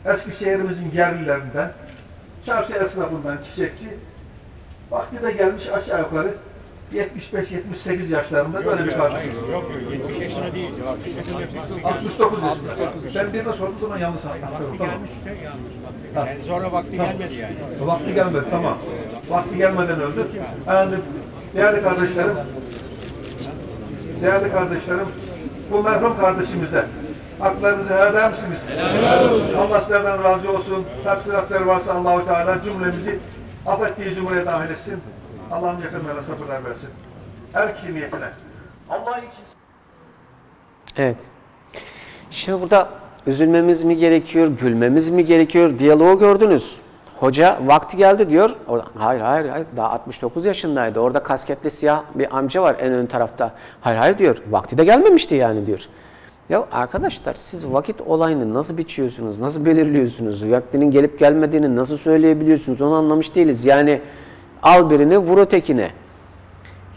Eskişehir'imizin yerlilerinden, çarşı esnafından çiçekçi, vakti de gelmiş aşağı yukarı 75-78 yaşlarında böyle bir kardeşimiz. Yok yok 70 yaşında değil. 69 yaşında. Ben birine sorduğum zaman yanlış anlattım. Tamam. gelmiş. Yani sonra vakti gelmedi yani. Vakti gelmedi tamam. Vakti gelmeden öldü. Yani değerli kardeşlerim, değerli kardeşlerim, bu merhum kardeşimize haklarınızı helal misiniz? Allah sizlerden razı olsun. Taksiratları varsa Allahu Teala cümlemizi affettiği cumhuriyete dahil etsin. Allah'ın yakınlarına sabırlar versin. Her kişi niyetine. Allah için Evet. Şimdi burada üzülmemiz mi gerekiyor, gülmemiz mi gerekiyor? Diyaloğu gördünüz. Hoca vakti geldi diyor. Hayır hayır hayır daha 69 yaşındaydı. Orada kasketli siyah bir amca var en ön tarafta. Hayır hayır diyor. Vakti de gelmemişti yani diyor. Ya arkadaşlar siz vakit olayını nasıl biçiyorsunuz, nasıl belirliyorsunuz? Vaktinin gelip gelmediğini nasıl söyleyebiliyorsunuz onu anlamış değiliz. Yani al birini vur ötekine.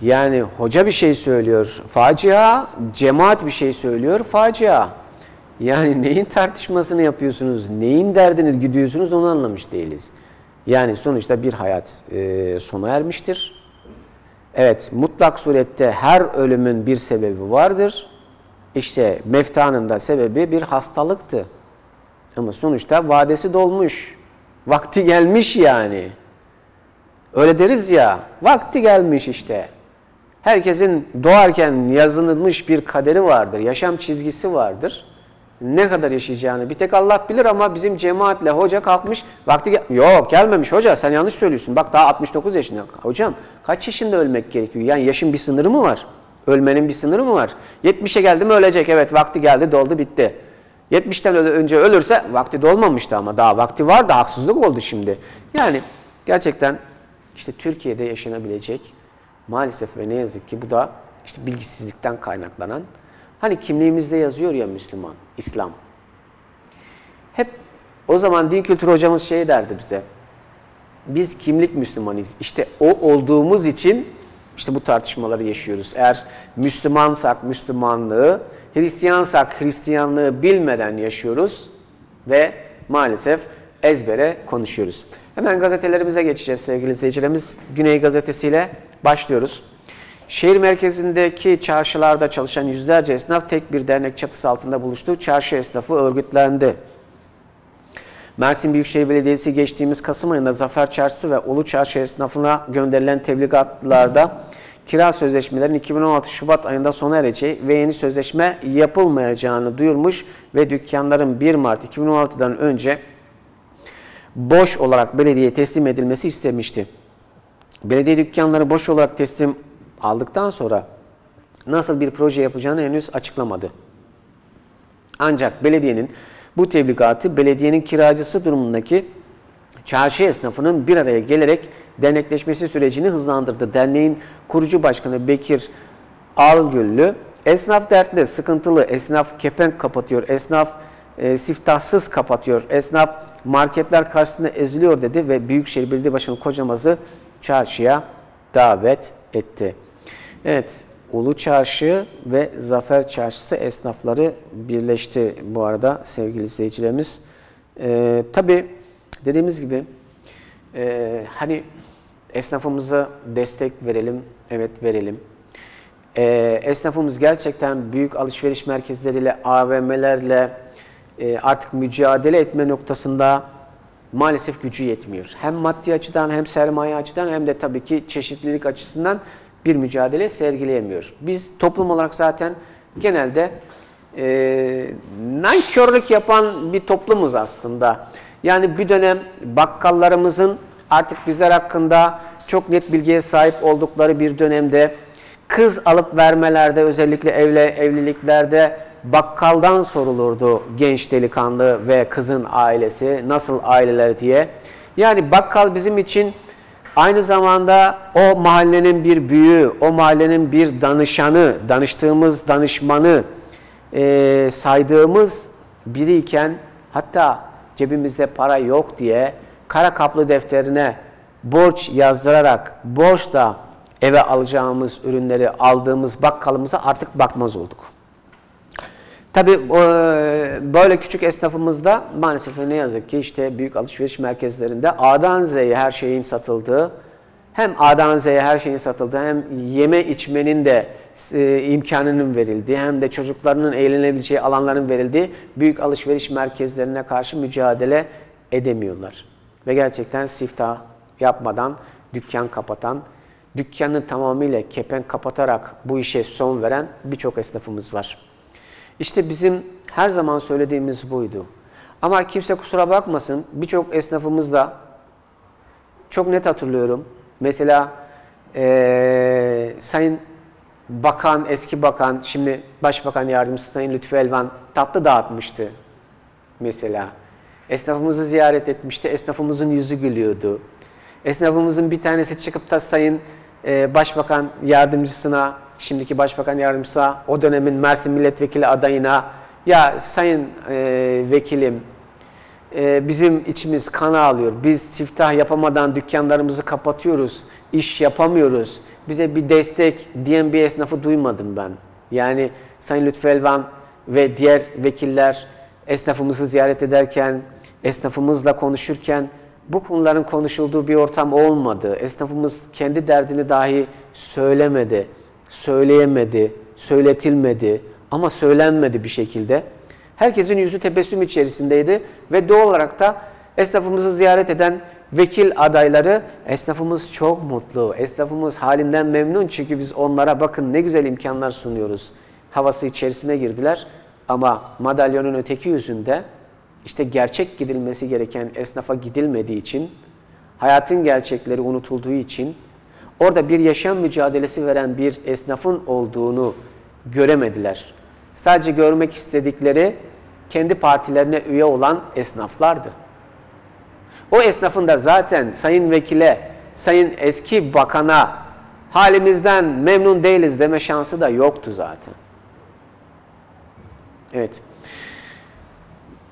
Yani hoca bir şey söylüyor facia, cemaat bir şey söylüyor facia. Yani neyin tartışmasını yapıyorsunuz, neyin derdini gidiyorsunuz onu anlamış değiliz. Yani sonuçta bir hayat e, sona ermiştir. Evet mutlak surette her ölümün bir sebebi vardır. İşte meftanın da sebebi bir hastalıktı. Ama sonuçta vadesi dolmuş. Vakti gelmiş yani. Öyle deriz ya, vakti gelmiş işte. Herkesin doğarken yazılmış bir kaderi vardır, yaşam çizgisi vardır. Ne kadar yaşayacağını bir tek Allah bilir ama bizim cemaatle hoca kalkmış, vakti gel Yok gelmemiş hoca sen yanlış söylüyorsun. Bak daha 69 yaşında. Hocam kaç yaşında ölmek gerekiyor? Yani yaşın bir sınırı mı var? Ölmenin bir sınırı mı var? 70'e geldi mi ölecek. Evet vakti geldi doldu bitti. 70'ten önce ölürse vakti dolmamıştı ama daha vakti var da haksızlık oldu şimdi. Yani gerçekten işte Türkiye'de yaşanabilecek maalesef ve ne yazık ki bu da işte bilgisizlikten kaynaklanan hani kimliğimizde yazıyor ya Müslüman, İslam. Hep o zaman din kültürü hocamız şey derdi bize. Biz kimlik Müslümanıyız. İşte o olduğumuz için işte bu tartışmaları yaşıyoruz. Eğer Müslümansak Müslümanlığı, Hristiyansak Hristiyanlığı bilmeden yaşıyoruz ve maalesef ezbere konuşuyoruz. Hemen gazetelerimize geçeceğiz sevgili izleyicilerimiz. Güney Gazetesi'yle başlıyoruz. Şehir merkezindeki çarşılarda çalışan yüzlerce esnaf tek bir dernek çatısı altında buluştu. Çarşı esnafı örgütlendi. Mersin Büyükşehir Belediyesi geçtiğimiz Kasım ayında Zafer Çarşısı ve Ulu Çarşı esnafına gönderilen tebligatlarda kira sözleşmelerin 2016 Şubat ayında sona ereceği ve yeni sözleşme yapılmayacağını duyurmuş ve dükkanların 1 Mart 2016'dan önce boş olarak belediyeye teslim edilmesi istemişti. Belediye dükkanları boş olarak teslim aldıktan sonra nasıl bir proje yapacağını henüz açıklamadı. Ancak belediyenin bu tebligatı belediyenin kiracısı durumundaki çarşı esnafının bir araya gelerek dernekleşmesi sürecini hızlandırdı. Derneğin kurucu başkanı Bekir Algüllü, esnaf dertli, sıkıntılı, esnaf kepenk kapatıyor, esnaf e, siftahsız kapatıyor, esnaf marketler karşısında eziliyor dedi ve Büyükşehir Belediye Başkanı Kocamaz'ı çarşıya davet etti. Evet, Ulu Çarşı ve Zafer Çarşısı esnafları birleşti bu arada sevgili izleyicilerimiz. Ee, Tabii dediğimiz gibi e, hani esnafımıza destek verelim, evet verelim. Ee, esnafımız gerçekten büyük alışveriş merkezleriyle, AVM'lerle e, artık mücadele etme noktasında maalesef gücü yetmiyor. Hem maddi açıdan hem sermaye açıdan hem de tabii ki çeşitlilik açısından bir mücadele sergileyemiyor. Biz toplum olarak zaten genelde e, nankörlük yapan bir toplumuz aslında. Yani bir dönem bakkallarımızın artık bizler hakkında çok net bilgiye sahip oldukları bir dönemde kız alıp vermelerde özellikle evle evliliklerde bakkaldan sorulurdu genç delikanlı ve kızın ailesi nasıl aileler diye. Yani bakkal bizim için aynı zamanda o mahallenin bir büyüğü, o mahallenin bir danışanı, danıştığımız danışmanı, e, saydığımız biriyken hatta cebimizde para yok diye kara kaplı defterine borç yazdırarak borçla eve alacağımız ürünleri aldığımız bakkalımıza artık bakmaz olduk. Tabii böyle küçük esnafımızda maalesef ne yazık ki işte büyük alışveriş merkezlerinde A'dan Z'ye her şeyin satıldığı, hem A'dan Z'ye her şeyin satıldığı hem yeme içmenin de e, imkanının verildiği hem de çocuklarının eğlenebileceği alanların verildiği büyük alışveriş merkezlerine karşı mücadele edemiyorlar. Ve gerçekten siftah yapmadan dükkan kapatan, dükkanı tamamıyla kepenk kapatarak bu işe son veren birçok esnafımız var. İşte bizim her zaman söylediğimiz buydu. Ama kimse kusura bakmasın birçok esnafımız da çok net hatırlıyorum. Mesela e, Sayın bakan, eski bakan, şimdi Başbakan Yardımcısı Sayın Lütfü Elvan tatlı dağıtmıştı mesela. Esnafımızı ziyaret etmişti, esnafımızın yüzü gülüyordu. Esnafımızın bir tanesi çıkıp da Sayın e, Başbakan Yardımcısına, şimdiki Başbakan Yardımcısına, o dönemin Mersin Milletvekili adayına, ya Sayın e, Vekilim, e, bizim içimiz kan ağlıyor. Biz siftah yapamadan dükkanlarımızı kapatıyoruz, iş yapamıyoruz. Bize bir destek diyen bir esnafı duymadım ben. Yani Sayın Lütfü Elvan ve diğer vekiller esnafımızı ziyaret ederken, esnafımızla konuşurken bu konuların konuşulduğu bir ortam olmadı. Esnafımız kendi derdini dahi söylemedi, söyleyemedi, söyletilmedi ama söylenmedi bir şekilde. Herkesin yüzü tebessüm içerisindeydi ve doğal olarak da esnafımızı ziyaret eden vekil adayları esnafımız çok mutlu, esnafımız halinden memnun çünkü biz onlara bakın ne güzel imkanlar sunuyoruz havası içerisine girdiler. Ama madalyonun öteki yüzünde işte gerçek gidilmesi gereken esnafa gidilmediği için, hayatın gerçekleri unutulduğu için, orada bir yaşam mücadelesi veren bir esnafın olduğunu göremediler. Sadece görmek istedikleri kendi partilerine üye olan esnaflardı. O esnafın da zaten sayın vekile, sayın eski bakana halimizden memnun değiliz deme şansı da yoktu zaten. Evet.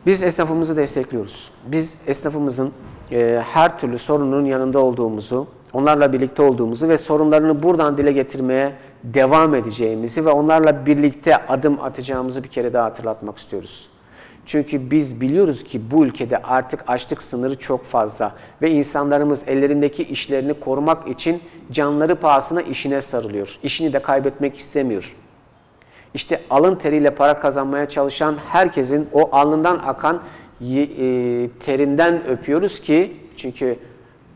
Biz esnafımızı destekliyoruz. Biz esnafımızın e, her türlü sorunun yanında olduğumuzu, onlarla birlikte olduğumuzu ve sorunlarını buradan dile getirmeye devam edeceğimizi ve onlarla birlikte adım atacağımızı bir kere daha hatırlatmak istiyoruz. Çünkü biz biliyoruz ki bu ülkede artık açlık sınırı çok fazla ve insanlarımız ellerindeki işlerini korumak için canları pahasına işine sarılıyor. İşini de kaybetmek istemiyor. İşte alın teriyle para kazanmaya çalışan herkesin o alnından akan e, terinden öpüyoruz ki çünkü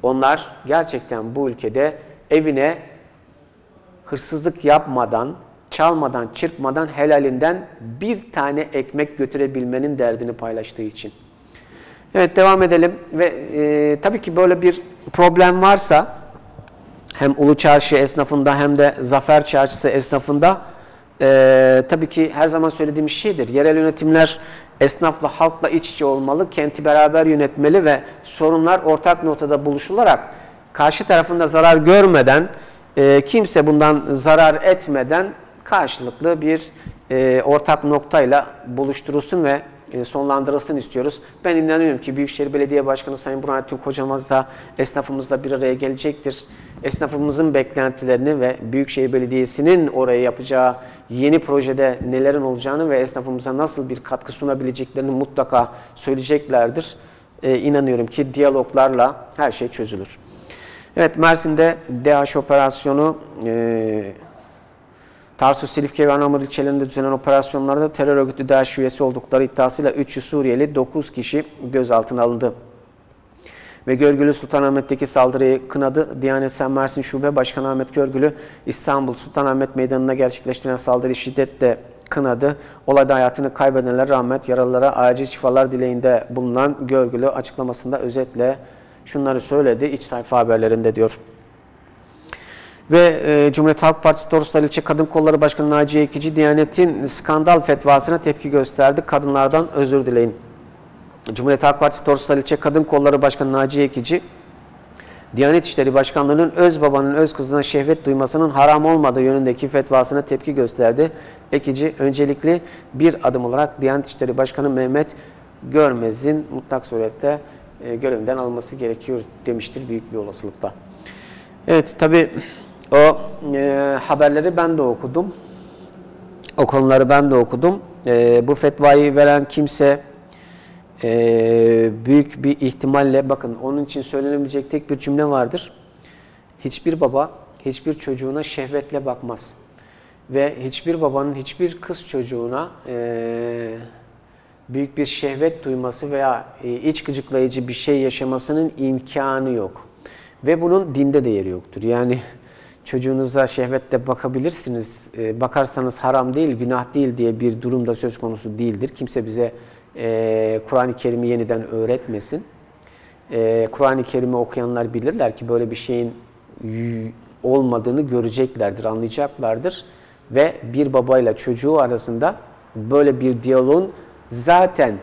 onlar gerçekten bu ülkede evine hırsızlık yapmadan, çalmadan, çırpmadan helalinden bir tane ekmek götürebilmenin derdini paylaştığı için. Evet devam edelim ve e, tabii ki böyle bir problem varsa hem Ulu Çarşı esnafında hem de Zafer Çarşısı esnafında e, tabii ki her zaman söylediğim şeydir. Yerel yönetimler esnafla, halkla iç içe olmalı, kenti beraber yönetmeli ve sorunlar ortak noktada buluşularak karşı tarafında zarar görmeden, e, kimse bundan zarar etmeden karşılıklı bir e, ortak noktayla buluşturulsun ve e, sonlandırılsın istiyoruz. Ben inanıyorum ki Büyükşehir Belediye Başkanı Sayın Burhanettin Kocamaz da esnafımızla bir araya gelecektir. Esnafımızın beklentilerini ve Büyükşehir Belediyesi'nin oraya yapacağı yeni projede nelerin olacağını ve esnafımıza nasıl bir katkı sunabileceklerini mutlaka söyleyeceklerdir. Ee, inanıyorum ki diyaloglarla her şey çözülür. Evet Mersin'de DH operasyonu e, Tarsus, Silifke ve Anamur ilçelerinde düzenlenen operasyonlarda terör örgütü DAEŞ üyesi oldukları iddiasıyla 300 Suriyeli 9 kişi gözaltına alındı. Ve Görgülü Sultanahmet'teki saldırıyı kınadı. Diyanet Sen Mersin Şube Başkanı Ahmet Görgülü İstanbul Sultanahmet Meydanı'na gerçekleştirilen saldırı şiddetle kınadı. Olayda hayatını kaybedenler rahmet, yaralılara acil şifalar dileğinde bulunan Görgülü açıklamasında özetle şunları söyledi iç sayfa haberlerinde diyor. Ve e, Cumhuriyet Halk Partisi Toroslar İlçe Kadın Kolları Başkanı Naciye Ekici, Diyanet'in skandal fetvasına tepki gösterdi. Kadınlardan özür dileyin. Cumhuriyet Halk Partisi Toroslar Kadın Kolları Başkanı Naciye Ekici, Diyanet İşleri Başkanlığı'nın öz babanın öz kızına şehvet duymasının haram olmadığı yönündeki fetvasına tepki gösterdi. Ekici öncelikli bir adım olarak Diyanet İşleri Başkanı Mehmet Görmez'in mutlak surette e, görevinden alınması gerekiyor demiştir büyük bir olasılıkla. Evet tabi o e, haberleri ben de okudum. O konuları ben de okudum. E, bu fetvayı veren kimse e, büyük bir ihtimalle bakın onun için söylenebilecek tek bir cümle vardır. Hiçbir baba hiçbir çocuğuna şehvetle bakmaz. Ve hiçbir babanın hiçbir kız çocuğuna e, büyük bir şehvet duyması veya e, iç gıcıklayıcı bir şey yaşamasının imkanı yok. Ve bunun dinde de yeri yoktur. Yani [LAUGHS] çocuğunuza şehvetle bakabilirsiniz. E, bakarsanız haram değil, günah değil diye bir durumda söz konusu değildir. Kimse bize e, Kur'an-ı Kerim'i yeniden öğretmesin. E, Kur'an-ı Kerim'i okuyanlar bilirler ki böyle bir şeyin olmadığını göreceklerdir, anlayacaklardır. ve bir babayla çocuğu arasında böyle bir diyaloğun zaten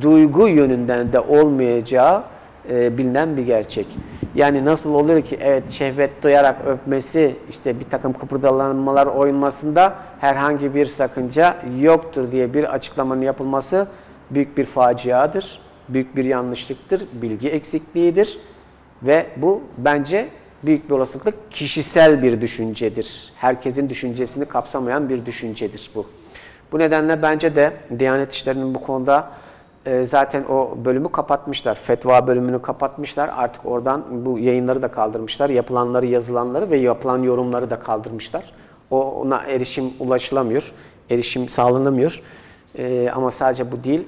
duygu yönünden de olmayacağı e, bilinen bir gerçek. Yani nasıl oluyor ki evet şehvet duyarak öpmesi işte bir takım kıpırdalanmalar oynamasında herhangi bir sakınca yoktur diye bir açıklamanın yapılması büyük bir faciadır, büyük bir yanlışlıktır, bilgi eksikliğidir ve bu bence büyük bir olasılıkla kişisel bir düşüncedir. Herkesin düşüncesini kapsamayan bir düşüncedir bu. Bu nedenle bence de Diyanet İşleri'nin bu konuda e, zaten o bölümü kapatmışlar. Fetva bölümünü kapatmışlar. Artık oradan bu yayınları da kaldırmışlar. Yapılanları, yazılanları ve yapılan yorumları da kaldırmışlar. O ona erişim ulaşılamıyor. Erişim sağlanamıyor. E, ama sadece bu değil.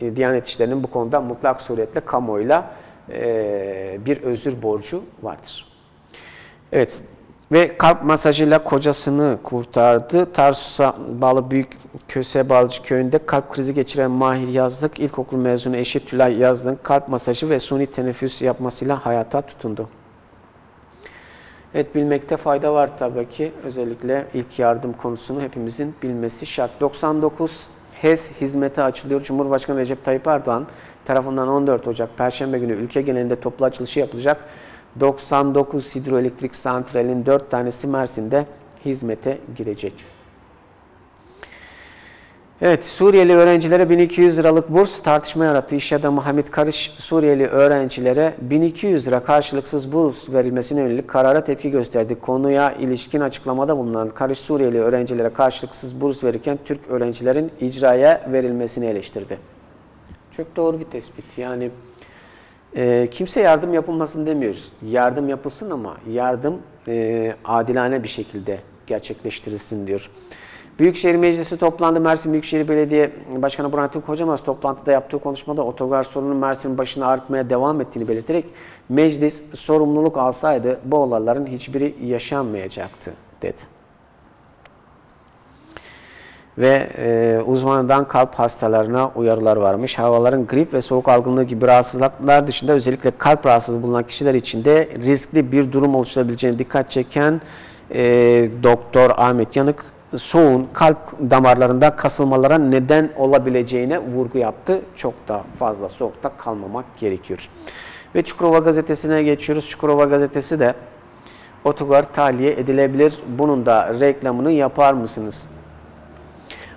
E, Diyanet İşleri'nin bu konuda mutlak suretle kamuoyuyla e, bir özür borcu vardır. Evet. Ve kalp masajıyla kocasını kurtardı. Tarsus'a bağlı Büyük Köse Balcı köyünde kalp krizi geçiren Mahir Yazlık, ilkokul mezunu eşi Tülay Yazlık'ın kalp masajı ve suni teneffüs yapmasıyla hayata tutundu. Evet bilmekte fayda var tabii ki. Özellikle ilk yardım konusunu hepimizin bilmesi şart. 99 HES hizmeti açılıyor. Cumhurbaşkanı Recep Tayyip Erdoğan tarafından 14 Ocak Perşembe günü ülke genelinde toplu açılışı yapılacak. 99 hidroelektrik santralin 4 tanesi Mersin'de hizmete girecek. Evet, Suriyeli öğrencilere 1200 liralık burs tartışma yarattı. İş adamı Hamit Karış, Suriyeli öğrencilere 1200 lira karşılıksız burs verilmesine yönelik karara tepki gösterdi. Konuya ilişkin açıklamada bulunan Karış, Suriyeli öğrencilere karşılıksız burs verirken Türk öğrencilerin icraya verilmesini eleştirdi. Çok doğru bir tespit. Yani e, kimse yardım yapılmasın demiyoruz. Yardım yapılsın ama yardım e, adilane bir şekilde gerçekleştirilsin diyor. Büyükşehir Meclisi toplandı. Mersin Büyükşehir Belediye Başkanı Burhanettin Kocamaz toplantıda yaptığı konuşmada otogar sorunun Mersin'in başına artmaya devam ettiğini belirterek meclis sorumluluk alsaydı bu olayların hiçbiri yaşanmayacaktı dedi. Ve e, uzmanından kalp hastalarına uyarılar varmış. Havaların grip ve soğuk algınlığı gibi rahatsızlıklar dışında özellikle kalp rahatsızlığı bulunan kişiler için de riskli bir durum oluşturabileceğine dikkat çeken e, Doktor Ahmet Yanık soğuğun kalp damarlarında kasılmalara neden olabileceğine vurgu yaptı. Çok da fazla soğukta kalmamak gerekiyor. Ve Çukurova Gazetesi'ne geçiyoruz. Çukurova Gazetesi de otogar tahliye edilebilir. Bunun da reklamını yapar mısınız?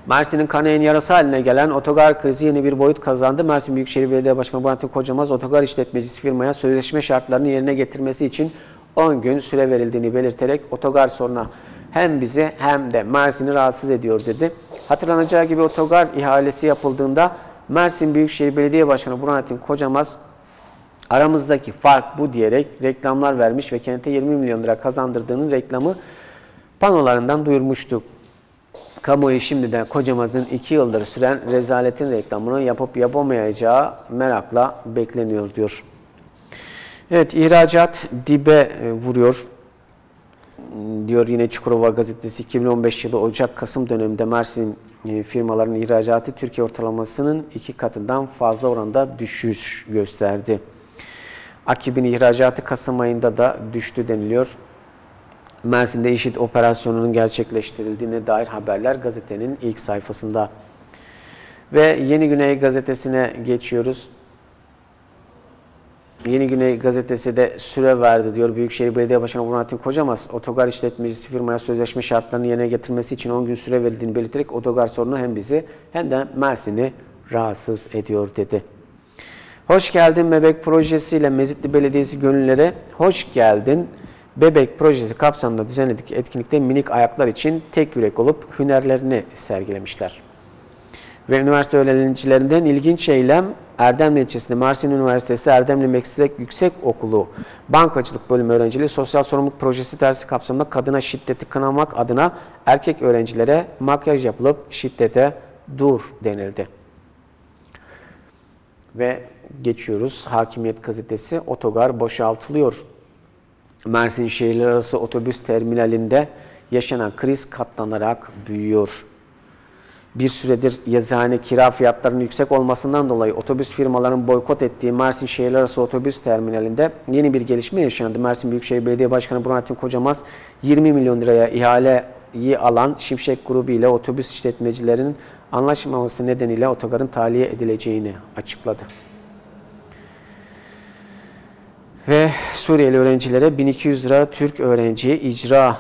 Mersin'in kanayan yarası haline gelen otogar krizi yeni bir boyut kazandı. Mersin Büyükşehir Belediye Başkanı Burhanettin Kocamaz otogar işletmecisi firmaya sözleşme şartlarını yerine getirmesi için 10 gün süre verildiğini belirterek otogar soruna hem bizi hem de Mersin'i rahatsız ediyor dedi. Hatırlanacağı gibi otogar ihalesi yapıldığında Mersin Büyükşehir Belediye Başkanı Burhanettin Kocamaz aramızdaki fark bu diyerek reklamlar vermiş ve kente 20 milyon lira kazandırdığının reklamı panolarından duyurmuştu. Kamuoyu şimdiden Kocamaz'ın 2 yıldır süren rezaletin reklamını yapıp yapamayacağı merakla bekleniyor diyor. Evet ihracat dibe vuruyor diyor yine Çukurova Gazetesi 2015 yılı Ocak-Kasım döneminde Mersin e, firmaların ihracatı Türkiye ortalamasının iki katından fazla oranda düşüş gösterdi. Akib'in ihracatı Kasım ayında da düştü deniliyor. Mersin'de IŞİD operasyonunun gerçekleştirildiğine dair haberler gazetenin ilk sayfasında. Ve Yeni Güney gazetesine geçiyoruz. Yeni Güney gazetesi de süre verdi diyor. Büyükşehir Belediye Başkanı Burhanettin Kocamaz, otogar işletmecisi firmaya sözleşme şartlarını yerine getirmesi için 10 gün süre verildiğini belirterek otogar sorunu hem bizi hem de Mersin'i rahatsız ediyor dedi. Hoş geldin Bebek projesiyle Mezitli Belediyesi gönüllere hoş geldin. Bebek projesi kapsamında düzenledik etkinlikte minik ayaklar için tek yürek olup hünerlerini sergilemişler. Ve üniversite öğrencilerinden ilginç eylem Erdemli ilçesinde Mersin Üniversitesi Erdemli Meslek Yüksek Okulu Bankacılık Bölümü öğrenciliği sosyal sorumluluk projesi dersi kapsamında kadına şiddeti kınamak adına erkek öğrencilere makyaj yapılıp şiddete dur denildi. Ve geçiyoruz. Hakimiyet gazetesi otogar boşaltılıyor. Mersin şehirler arası otobüs terminalinde yaşanan kriz katlanarak büyüyor bir süredir yazıhane kira fiyatlarının yüksek olmasından dolayı otobüs firmalarının boykot ettiği Mersin şehirler arası otobüs terminalinde yeni bir gelişme yaşandı. Mersin Büyükşehir Belediye Başkanı Burhanettin Kocamaz 20 milyon liraya ihale ihaleyi alan Şimşek grubu ile otobüs işletmecilerinin anlaşmaması nedeniyle otogarın tahliye edileceğini açıkladı. Ve Suriyeli öğrencilere 1200 lira Türk öğrenciye icra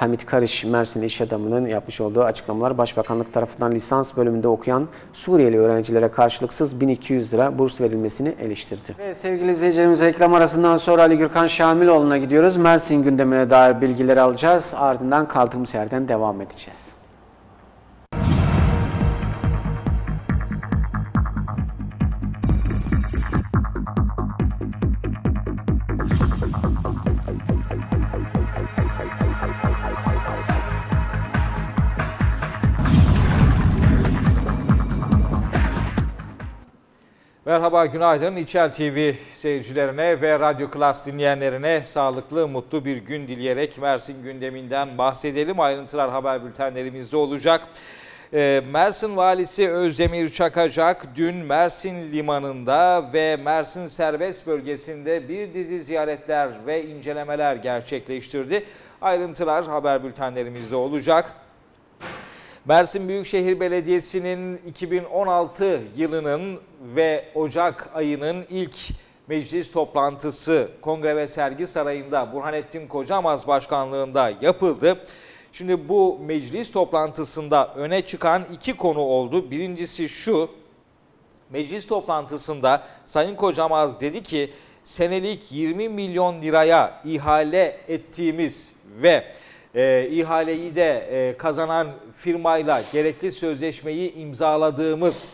Hamit Karış Mersin iş adamının yapmış olduğu açıklamalar Başbakanlık tarafından lisans bölümünde okuyan Suriyeli öğrencilere karşılıksız 1200 lira burs verilmesini eleştirdi. Ve sevgili izleyicilerimiz reklam arasından sonra Ali Gürkan Şamiloğlu'na gidiyoruz. Mersin gündemine dair bilgileri alacağız. Ardından kaldığımız yerden devam edeceğiz. Merhaba, günaydın. İçel TV seyircilerine ve Radyo Klas dinleyenlerine sağlıklı, mutlu bir gün dileyerek Mersin gündeminden bahsedelim. Ayrıntılar haber bültenlerimizde olacak. Ee, Mersin Valisi Özdemir Çakacak dün Mersin Limanı'nda ve Mersin Serbest Bölgesi'nde bir dizi ziyaretler ve incelemeler gerçekleştirdi. Ayrıntılar haber bültenlerimizde olacak. Mersin Büyükşehir Belediyesi'nin 2016 yılının ve Ocak ayının ilk meclis toplantısı Kongre ve Sergi Sarayı'nda Burhanettin Kocamaz başkanlığında yapıldı. Şimdi bu meclis toplantısında öne çıkan iki konu oldu. Birincisi şu, meclis toplantısında Sayın Kocamaz dedi ki senelik 20 milyon liraya ihale ettiğimiz ve e, ihaleyi de e, kazanan firmayla gerekli sözleşmeyi imzaladığımız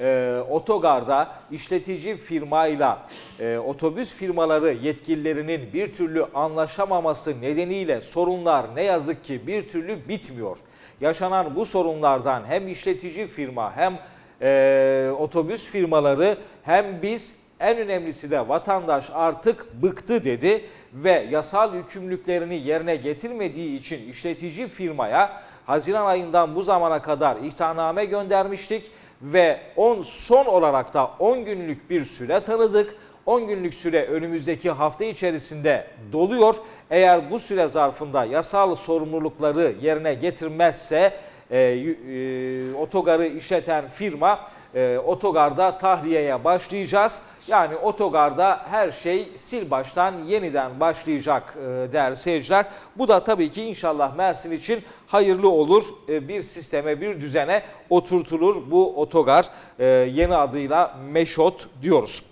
e, otogarda işletici firmayla e, otobüs firmaları yetkililerinin bir türlü anlaşamaması nedeniyle sorunlar ne yazık ki bir türlü bitmiyor. Yaşanan bu sorunlardan hem işletici firma hem e, otobüs firmaları hem biz en önemlisi de vatandaş artık bıktı dedi ve yasal yükümlülüklerini yerine getirmediği için işletici firmaya Haziran ayından bu zamana kadar ihtarname göndermiştik ve on son olarak da 10 günlük bir süre tanıdık. 10 günlük süre önümüzdeki hafta içerisinde doluyor. Eğer bu süre zarfında yasal sorumlulukları yerine getirmezse e, e, otogarı işleten firma e, otogarda tahliyeye başlayacağız. Yani otogarda her şey sil baştan yeniden başlayacak e, değerli seyirciler. Bu da tabii ki inşallah Mersin için hayırlı olur. E, bir sisteme, bir düzene oturtulur bu otogar. E, yeni adıyla Meşot diyoruz.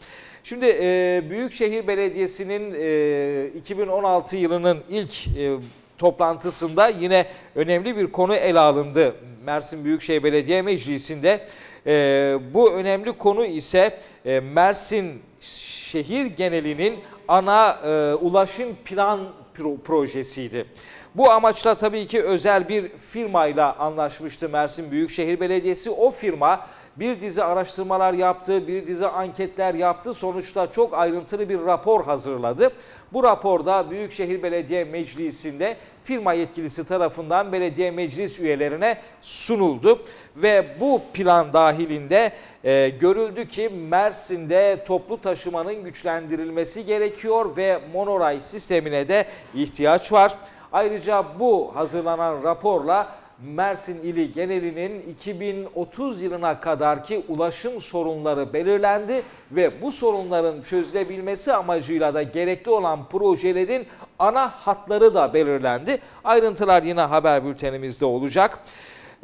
Şimdi e, Büyükşehir Belediyesi'nin e, 2016 yılının ilk e, toplantısında yine önemli bir konu ele alındı. Mersin Büyükşehir Belediye Meclisi'nde e, bu önemli konu ise e, Mersin şehir genelinin ana e, ulaşım plan pro projesiydi. Bu amaçla tabii ki özel bir firmayla anlaşmıştı Mersin Büyükşehir Belediyesi. O firma bir dizi araştırmalar yaptı, bir dizi anketler yaptı. Sonuçta çok ayrıntılı bir rapor hazırladı. Bu raporda Büyükşehir Belediye Meclisi'nde firma yetkilisi tarafından belediye meclis üyelerine sunuldu. Ve bu plan dahilinde e, görüldü ki Mersin'de toplu taşımanın güçlendirilmesi gerekiyor ve monoray sistemine de ihtiyaç var. Ayrıca bu hazırlanan raporla Mersin ili genelinin 2030 yılına kadarki ulaşım sorunları belirlendi ve bu sorunların çözülebilmesi amacıyla da gerekli olan projelerin ana hatları da belirlendi. Ayrıntılar yine haber bültenimizde olacak.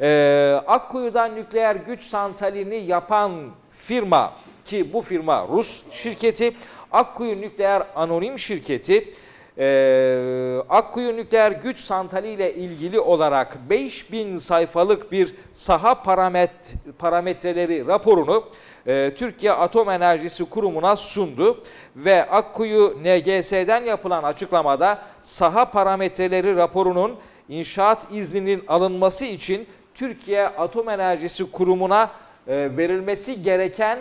Ee, Akkuyu'dan nükleer güç santralini yapan firma ki bu firma Rus şirketi Akkuyu Nükleer Anonim Şirketi ee, Akkuyu Nükleer Güç Santrali ile ilgili olarak 5000 sayfalık bir saha paramet, parametreleri raporunu e, Türkiye Atom Enerjisi Kurumu'na sundu ve Akkuyu NGS'den yapılan açıklamada saha parametreleri raporunun inşaat izninin alınması için Türkiye Atom Enerjisi Kurumu'na e, verilmesi gereken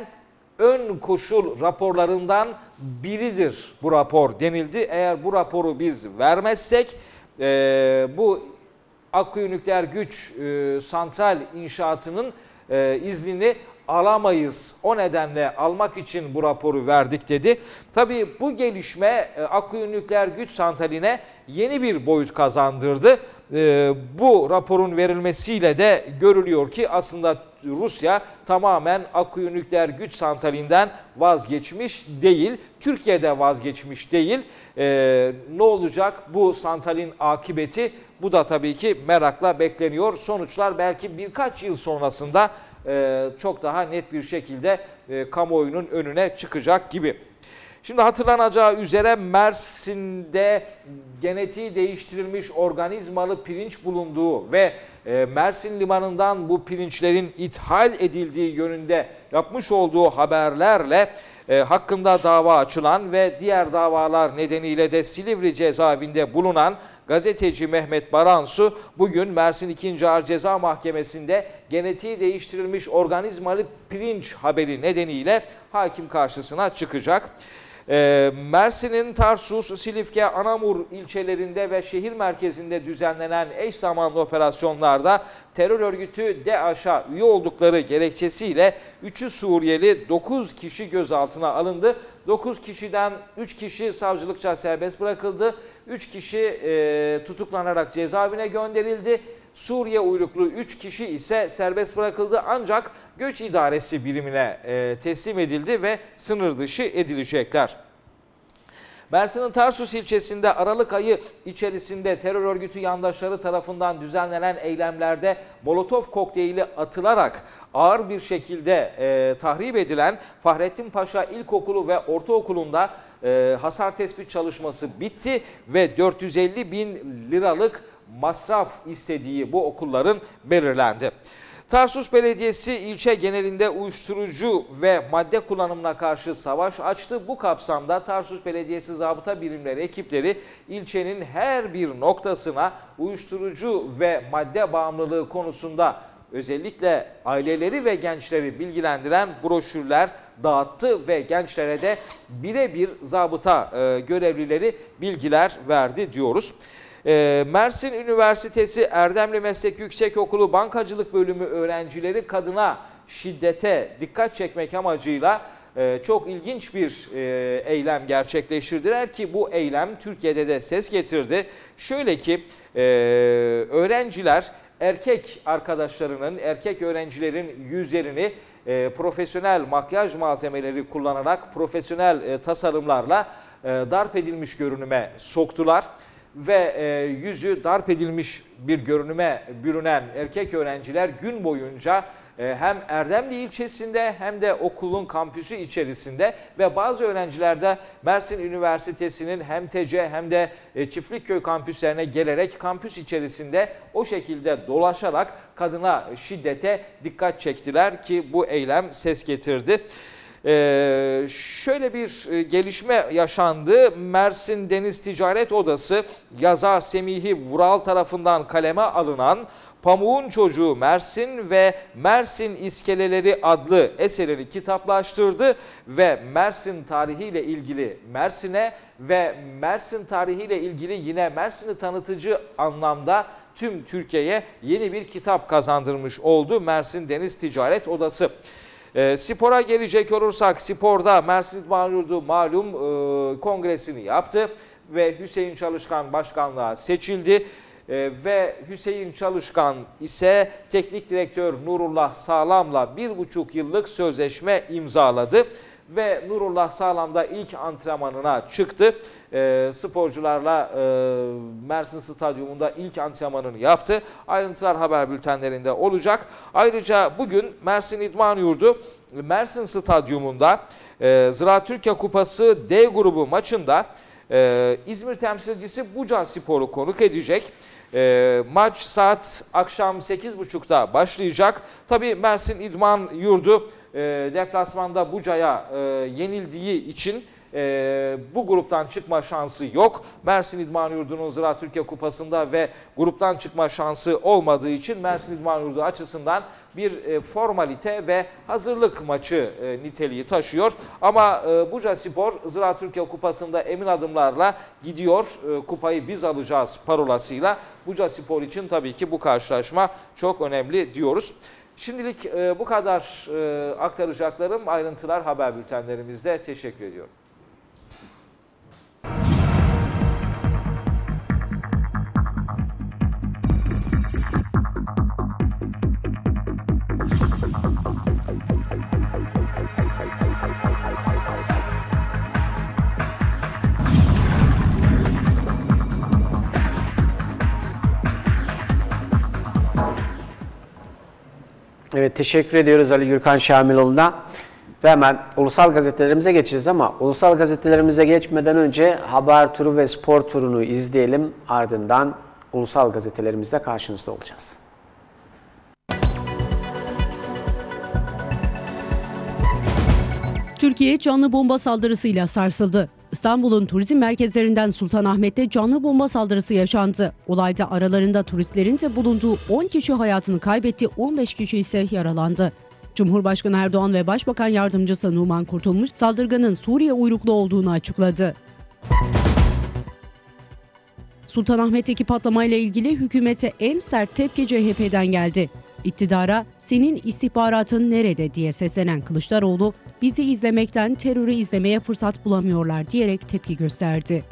ön koşul raporlarından biridir bu rapor denildi. Eğer bu raporu biz vermezsek e, bu Akkuyu Nükleer Güç e, Santral inşaatının e, iznini alamayız. O nedenle almak için bu raporu verdik dedi. Tabii bu gelişme e, Akkuyu Nükleer Güç Santraline yeni bir boyut kazandırdı. E, bu raporun verilmesiyle de görülüyor ki aslında Rusya tamamen Akkuyu nükleer güç santralinden vazgeçmiş değil. Türkiye'de vazgeçmiş değil. E, ne olacak bu santralin akıbeti? Bu da tabii ki merakla bekleniyor. Sonuçlar belki birkaç yıl sonrasında e, çok daha net bir şekilde e, kamuoyunun önüne çıkacak gibi. Şimdi hatırlanacağı üzere Mersin'de genetiği değiştirilmiş organizmalı pirinç bulunduğu ve e, Mersin limanından bu pirinçlerin ithal edildiği yönünde yapmış olduğu haberlerle e, hakkında dava açılan ve diğer davalar nedeniyle de Silivri cezaevinde bulunan gazeteci Mehmet Baransu bugün Mersin 2. Ağır Ceza Mahkemesi'nde genetiği değiştirilmiş organizmalı pirinç haberi nedeniyle hakim karşısına çıkacak. Ee, Mersin'in Tarsus, Silifke, Anamur ilçelerinde ve şehir merkezinde düzenlenen eş zamanlı operasyonlarda terör örgütü DAEŞ'a üye oldukları gerekçesiyle 3'ü Suriyeli 9 kişi gözaltına alındı. 9 kişiden 3 kişi savcılıkça serbest bırakıldı. 3 kişi e, tutuklanarak cezaevine gönderildi. Suriye uyruklu 3 kişi ise serbest bırakıldı ancak göç idaresi birimine e, teslim edildi ve sınır dışı edilecekler. Mersin'in Tarsus ilçesinde Aralık ayı içerisinde terör örgütü yandaşları tarafından düzenlenen eylemlerde Molotov kokteyli atılarak ağır bir şekilde e, tahrip edilen Fahrettin Paşa İlkokulu ve Ortaokulu'nda e, hasar tespit çalışması bitti ve 450 bin liralık masraf istediği bu okulların belirlendi. Tarsus Belediyesi ilçe genelinde uyuşturucu ve madde kullanımına karşı savaş açtı. Bu kapsamda Tarsus Belediyesi zabıta birimleri ekipleri ilçenin her bir noktasına uyuşturucu ve madde bağımlılığı konusunda özellikle aileleri ve gençleri bilgilendiren broşürler dağıttı ve gençlere de birebir zabıta e, görevlileri bilgiler verdi diyoruz. Ee, Mersin Üniversitesi Erdemli Meslek Yüksekokulu Bankacılık Bölümü öğrencileri kadına şiddete dikkat çekmek amacıyla e, çok ilginç bir e, eylem gerçekleştirdiler ki bu eylem Türkiye'de de ses getirdi. Şöyle ki e, öğrenciler erkek arkadaşlarının, erkek öğrencilerin yüzlerini profesyonel makyaj malzemeleri kullanarak profesyonel tasarımlarla darp edilmiş görünüme soktular ve e, yüzü darp edilmiş bir görünüme bürünen erkek öğrenciler gün boyunca e, hem Erdemli ilçesinde hem de okulun kampüsü içerisinde ve bazı öğrenciler de Mersin Üniversitesi'nin hem TC hem de e, Çiftlikköy kampüslerine gelerek kampüs içerisinde o şekilde dolaşarak kadına şiddete dikkat çektiler ki bu eylem ses getirdi. Ee, şöyle bir e, gelişme yaşandı. Mersin Deniz Ticaret Odası yazar Semihi Vural tarafından kaleme alınan Pamuğun Çocuğu Mersin ve Mersin İskeleleri adlı eserini kitaplaştırdı ve Mersin tarihiyle ilgili Mersin'e ve Mersin tarihiyle ilgili yine Mersin'i tanıtıcı anlamda tüm Türkiye'ye yeni bir kitap kazandırmış oldu Mersin Deniz Ticaret Odası. E, spora gelecek olursak sporda Mersin İdman Yurdu malum e, kongresini yaptı ve Hüseyin Çalışkan başkanlığa seçildi. E, ve Hüseyin Çalışkan ise teknik direktör Nurullah Sağlam'la bir buçuk yıllık sözleşme imzaladı ve Nurullah Sağlam'da ilk antrenmanına çıktı. E, sporcularla e, Mersin Stadyumunda ilk antrenmanını yaptı. Ayrıntılar haber bültenlerinde olacak. Ayrıca bugün Mersin İdman Yurdu Mersin Stadyumunda e, Ziraat Türkiye Kupası D grubu maçında e, İzmir temsilcisi Buca Spor'u konuk edecek. E, maç saat akşam 8.30'da başlayacak. Tabii Mersin İdman Yurdu deplasmanda Buca'ya e, yenildiği için e, bu gruptan çıkma şansı yok. Mersin İdman Yurdu'nun Zira Türkiye Kupası'nda ve gruptan çıkma şansı olmadığı için Mersin İdman Yurdu açısından bir e, formalite ve hazırlık maçı e, niteliği taşıyor. Ama e, Buca Spor Zira Türkiye Kupası'nda emin adımlarla gidiyor. E, kupayı biz alacağız parolasıyla. Buca Spor için tabii ki bu karşılaşma çok önemli diyoruz. Şimdilik e, bu kadar e, aktaracaklarım. Ayrıntılar haber bültenlerimizde. Teşekkür ediyorum. Evet teşekkür ediyoruz Ali Gürkan Şamiloğlu'na. Ve hemen ulusal gazetelerimize geçeceğiz ama ulusal gazetelerimize geçmeden önce haber turu ve spor turunu izleyelim. Ardından ulusal gazetelerimizde karşınızda olacağız. Türkiye canlı bomba saldırısıyla sarsıldı. İstanbul'un turizm merkezlerinden Sultanahmet'te canlı bomba saldırısı yaşandı. Olayda aralarında turistlerin de bulunduğu 10 kişi hayatını kaybetti, 15 kişi ise yaralandı. Cumhurbaşkanı Erdoğan ve Başbakan Yardımcısı Numan Kurtulmuş saldırganın Suriye uyruklu olduğunu açıkladı. Sultanahmet'teki patlamayla ilgili hükümete en sert tepki CHP'den geldi. İktidara senin istihbaratın nerede diye seslenen Kılıçdaroğlu bizi izlemekten terörü izlemeye fırsat bulamıyorlar diyerek tepki gösterdi.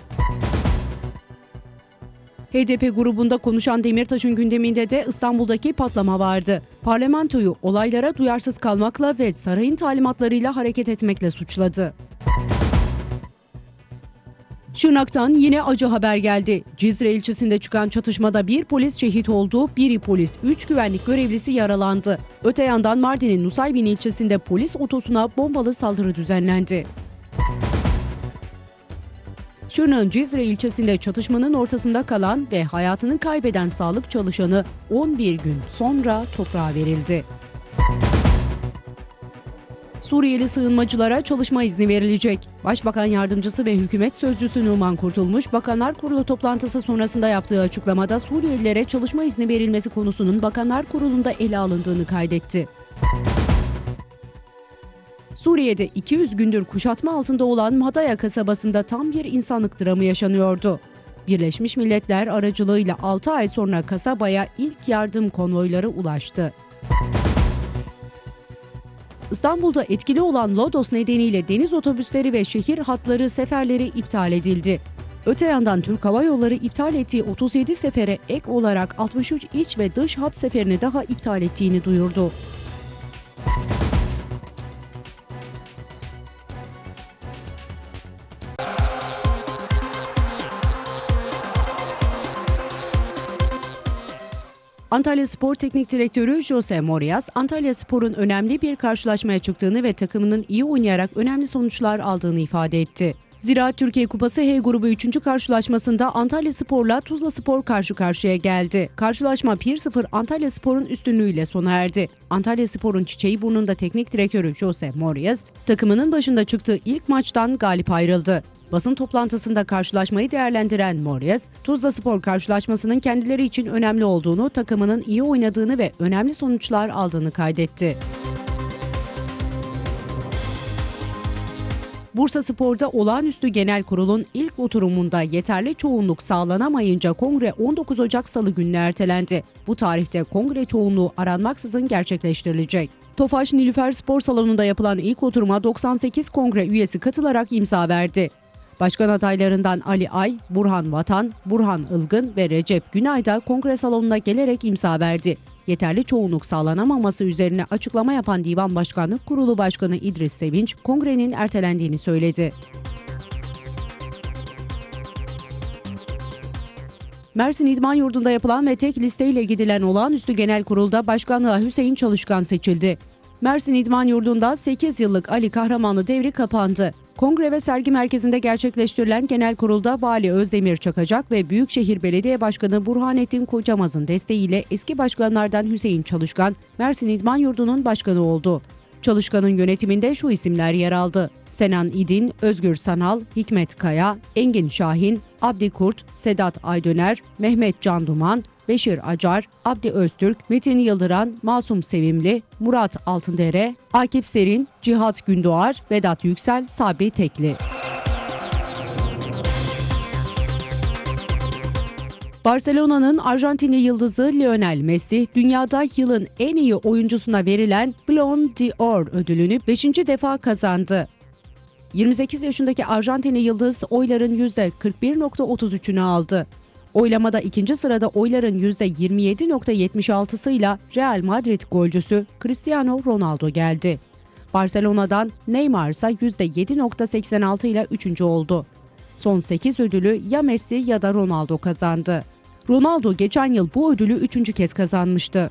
HDP grubunda konuşan Demirtaş'ın gündeminde de İstanbul'daki patlama vardı. Parlamentoyu olaylara duyarsız kalmakla ve sarayın talimatlarıyla hareket etmekle suçladı. Şırnak'tan yine acı haber geldi. Cizre ilçesinde çıkan çatışmada bir polis şehit oldu, biri polis, 3 güvenlik görevlisi yaralandı. Öte yandan Mardin'in Nusaybin ilçesinde polis otosuna bombalı saldırı düzenlendi. Şırnak'ın Cizre ilçesinde çatışmanın ortasında kalan ve hayatını kaybeden sağlık çalışanı 11 gün sonra toprağa verildi. Suriyeli sığınmacılara çalışma izni verilecek. Başbakan Yardımcısı ve Hükümet Sözcüsü Numan Kurtulmuş, Bakanlar Kurulu toplantısı sonrasında yaptığı açıklamada Suriyelilere çalışma izni verilmesi konusunun Bakanlar Kurulu'nda ele alındığını kaydetti. Suriye'de 200 gündür kuşatma altında olan Madaya kasabasında tam bir insanlık dramı yaşanıyordu. Birleşmiş Milletler aracılığıyla 6 ay sonra kasabaya ilk yardım konvoyları ulaştı. İstanbul'da etkili olan Lodos nedeniyle deniz otobüsleri ve şehir hatları seferleri iptal edildi. Öte yandan Türk Hava Yolları iptal ettiği 37 sefere ek olarak 63 iç ve dış hat seferini daha iptal ettiğini duyurdu. Antalya Spor Teknik Direktörü Jose Morias, Antalya Spor'un önemli bir karşılaşmaya çıktığını ve takımının iyi oynayarak önemli sonuçlar aldığını ifade etti. Zira Türkiye Kupası H grubu 3. karşılaşmasında Antalya Spor'la Tuzla Spor karşı karşıya geldi. Karşılaşma 1-0 Antalya Spor'un üstünlüğüyle sona erdi. Antalya Spor'un çiçeği burnunda teknik direktörü Jose Morias, takımının başında çıktığı ilk maçtan galip ayrıldı. Basın toplantısında karşılaşmayı değerlendiren Morias, Tuzla Spor karşılaşmasının kendileri için önemli olduğunu, takımının iyi oynadığını ve önemli sonuçlar aldığını kaydetti. Bursa Spor'da olağanüstü genel kurulun ilk oturumunda yeterli çoğunluk sağlanamayınca kongre 19 Ocak Salı gününe ertelendi. Bu tarihte kongre çoğunluğu aranmaksızın gerçekleştirilecek. Tofaş Nilüfer Spor Salonu'nda yapılan ilk oturuma 98 kongre üyesi katılarak imza verdi. Başkan adaylarından Ali Ay, Burhan Vatan, Burhan Ilgın ve Recep Günay da kongre salonuna gelerek imza verdi. Yeterli çoğunluk sağlanamaması üzerine açıklama yapan Divan Başkanlık Kurulu Başkanı İdris Sevinç, kongrenin ertelendiğini söyledi. Mersin İdman Yurdu'nda yapılan ve tek listeyle gidilen olağanüstü genel kurulda başkanlığa Hüseyin Çalışkan seçildi. Mersin İdman Yurdu'nda 8 yıllık Ali Kahramanlı devri kapandı. Kongre ve Sergi Merkezi'nde gerçekleştirilen genel kurulda Vali Özdemir Çakacak ve Büyükşehir Belediye Başkanı Burhanettin Kocamaz'ın desteğiyle eski başkanlardan Hüseyin Çalışkan, Mersin İdman Yurdu'nun başkanı oldu. Çalışkan'ın yönetiminde şu isimler yer aldı. Senan İdin, Özgür Sanal, Hikmet Kaya, Engin Şahin, Abdi Kurt, Sedat Aydöner, Mehmet Can Duman, Beşir Acar, Abdi Öztürk, Metin Yıldıran, Masum Sevimli, Murat Altındere, Akif Serin, Cihat Gündoğar, Vedat Yüksel, Sabri Tekli. Barcelona'nın Arjantinli yıldızı Lionel Messi, dünyada yılın en iyi oyuncusuna verilen Ballon d'Or ödülünü 5. defa kazandı. 28 yaşındaki Arjantinli yıldız oyların %41.33'ünü aldı. Oylamada ikinci sırada oyların %27.76'sıyla Real Madrid golcüsü Cristiano Ronaldo geldi. Barcelona'dan Neymar ise %7.86 ile üçüncü oldu. Son 8 ödülü ya Messi ya da Ronaldo kazandı. Ronaldo geçen yıl bu ödülü üçüncü kez kazanmıştı.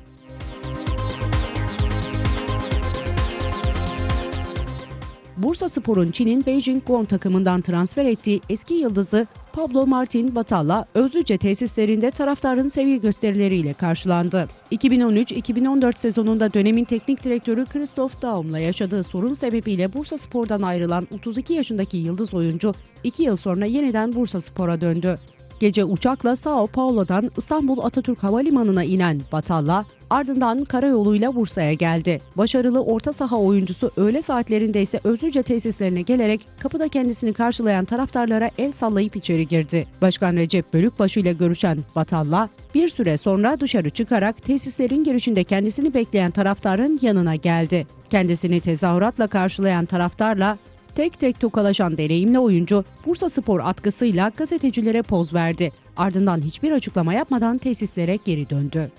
Bursa Spor'un Çin'in Beijing Guoan takımından transfer ettiği eski yıldızı Pablo Martin Batalla Özlüce tesislerinde taraftarın seviye gösterileriyle karşılandı. 2013-2014 sezonunda dönemin teknik direktörü Christoph Daum'la yaşadığı sorun sebebiyle Bursa Spor'dan ayrılan 32 yaşındaki yıldız oyuncu 2 yıl sonra yeniden Bursa Spor'a döndü. Gece uçakla Sao Paulo'dan İstanbul Atatürk Havalimanı'na inen Batalla, ardından karayoluyla Bursa'ya geldi. Başarılı orta saha oyuncusu öğle saatlerinde ise Özlüce tesislerine gelerek kapıda kendisini karşılayan taraftarlara el sallayıp içeri girdi. Başkan Recep Bölükbaşı ile görüşen Batalla, bir süre sonra dışarı çıkarak tesislerin girişinde kendisini bekleyen taraftarın yanına geldi. Kendisini tezahüratla karşılayan taraftarla Tek tek tokalaşan deneyimli oyuncu Bursa Spor atkısıyla gazetecilere poz verdi. Ardından hiçbir açıklama yapmadan tesislere geri döndü.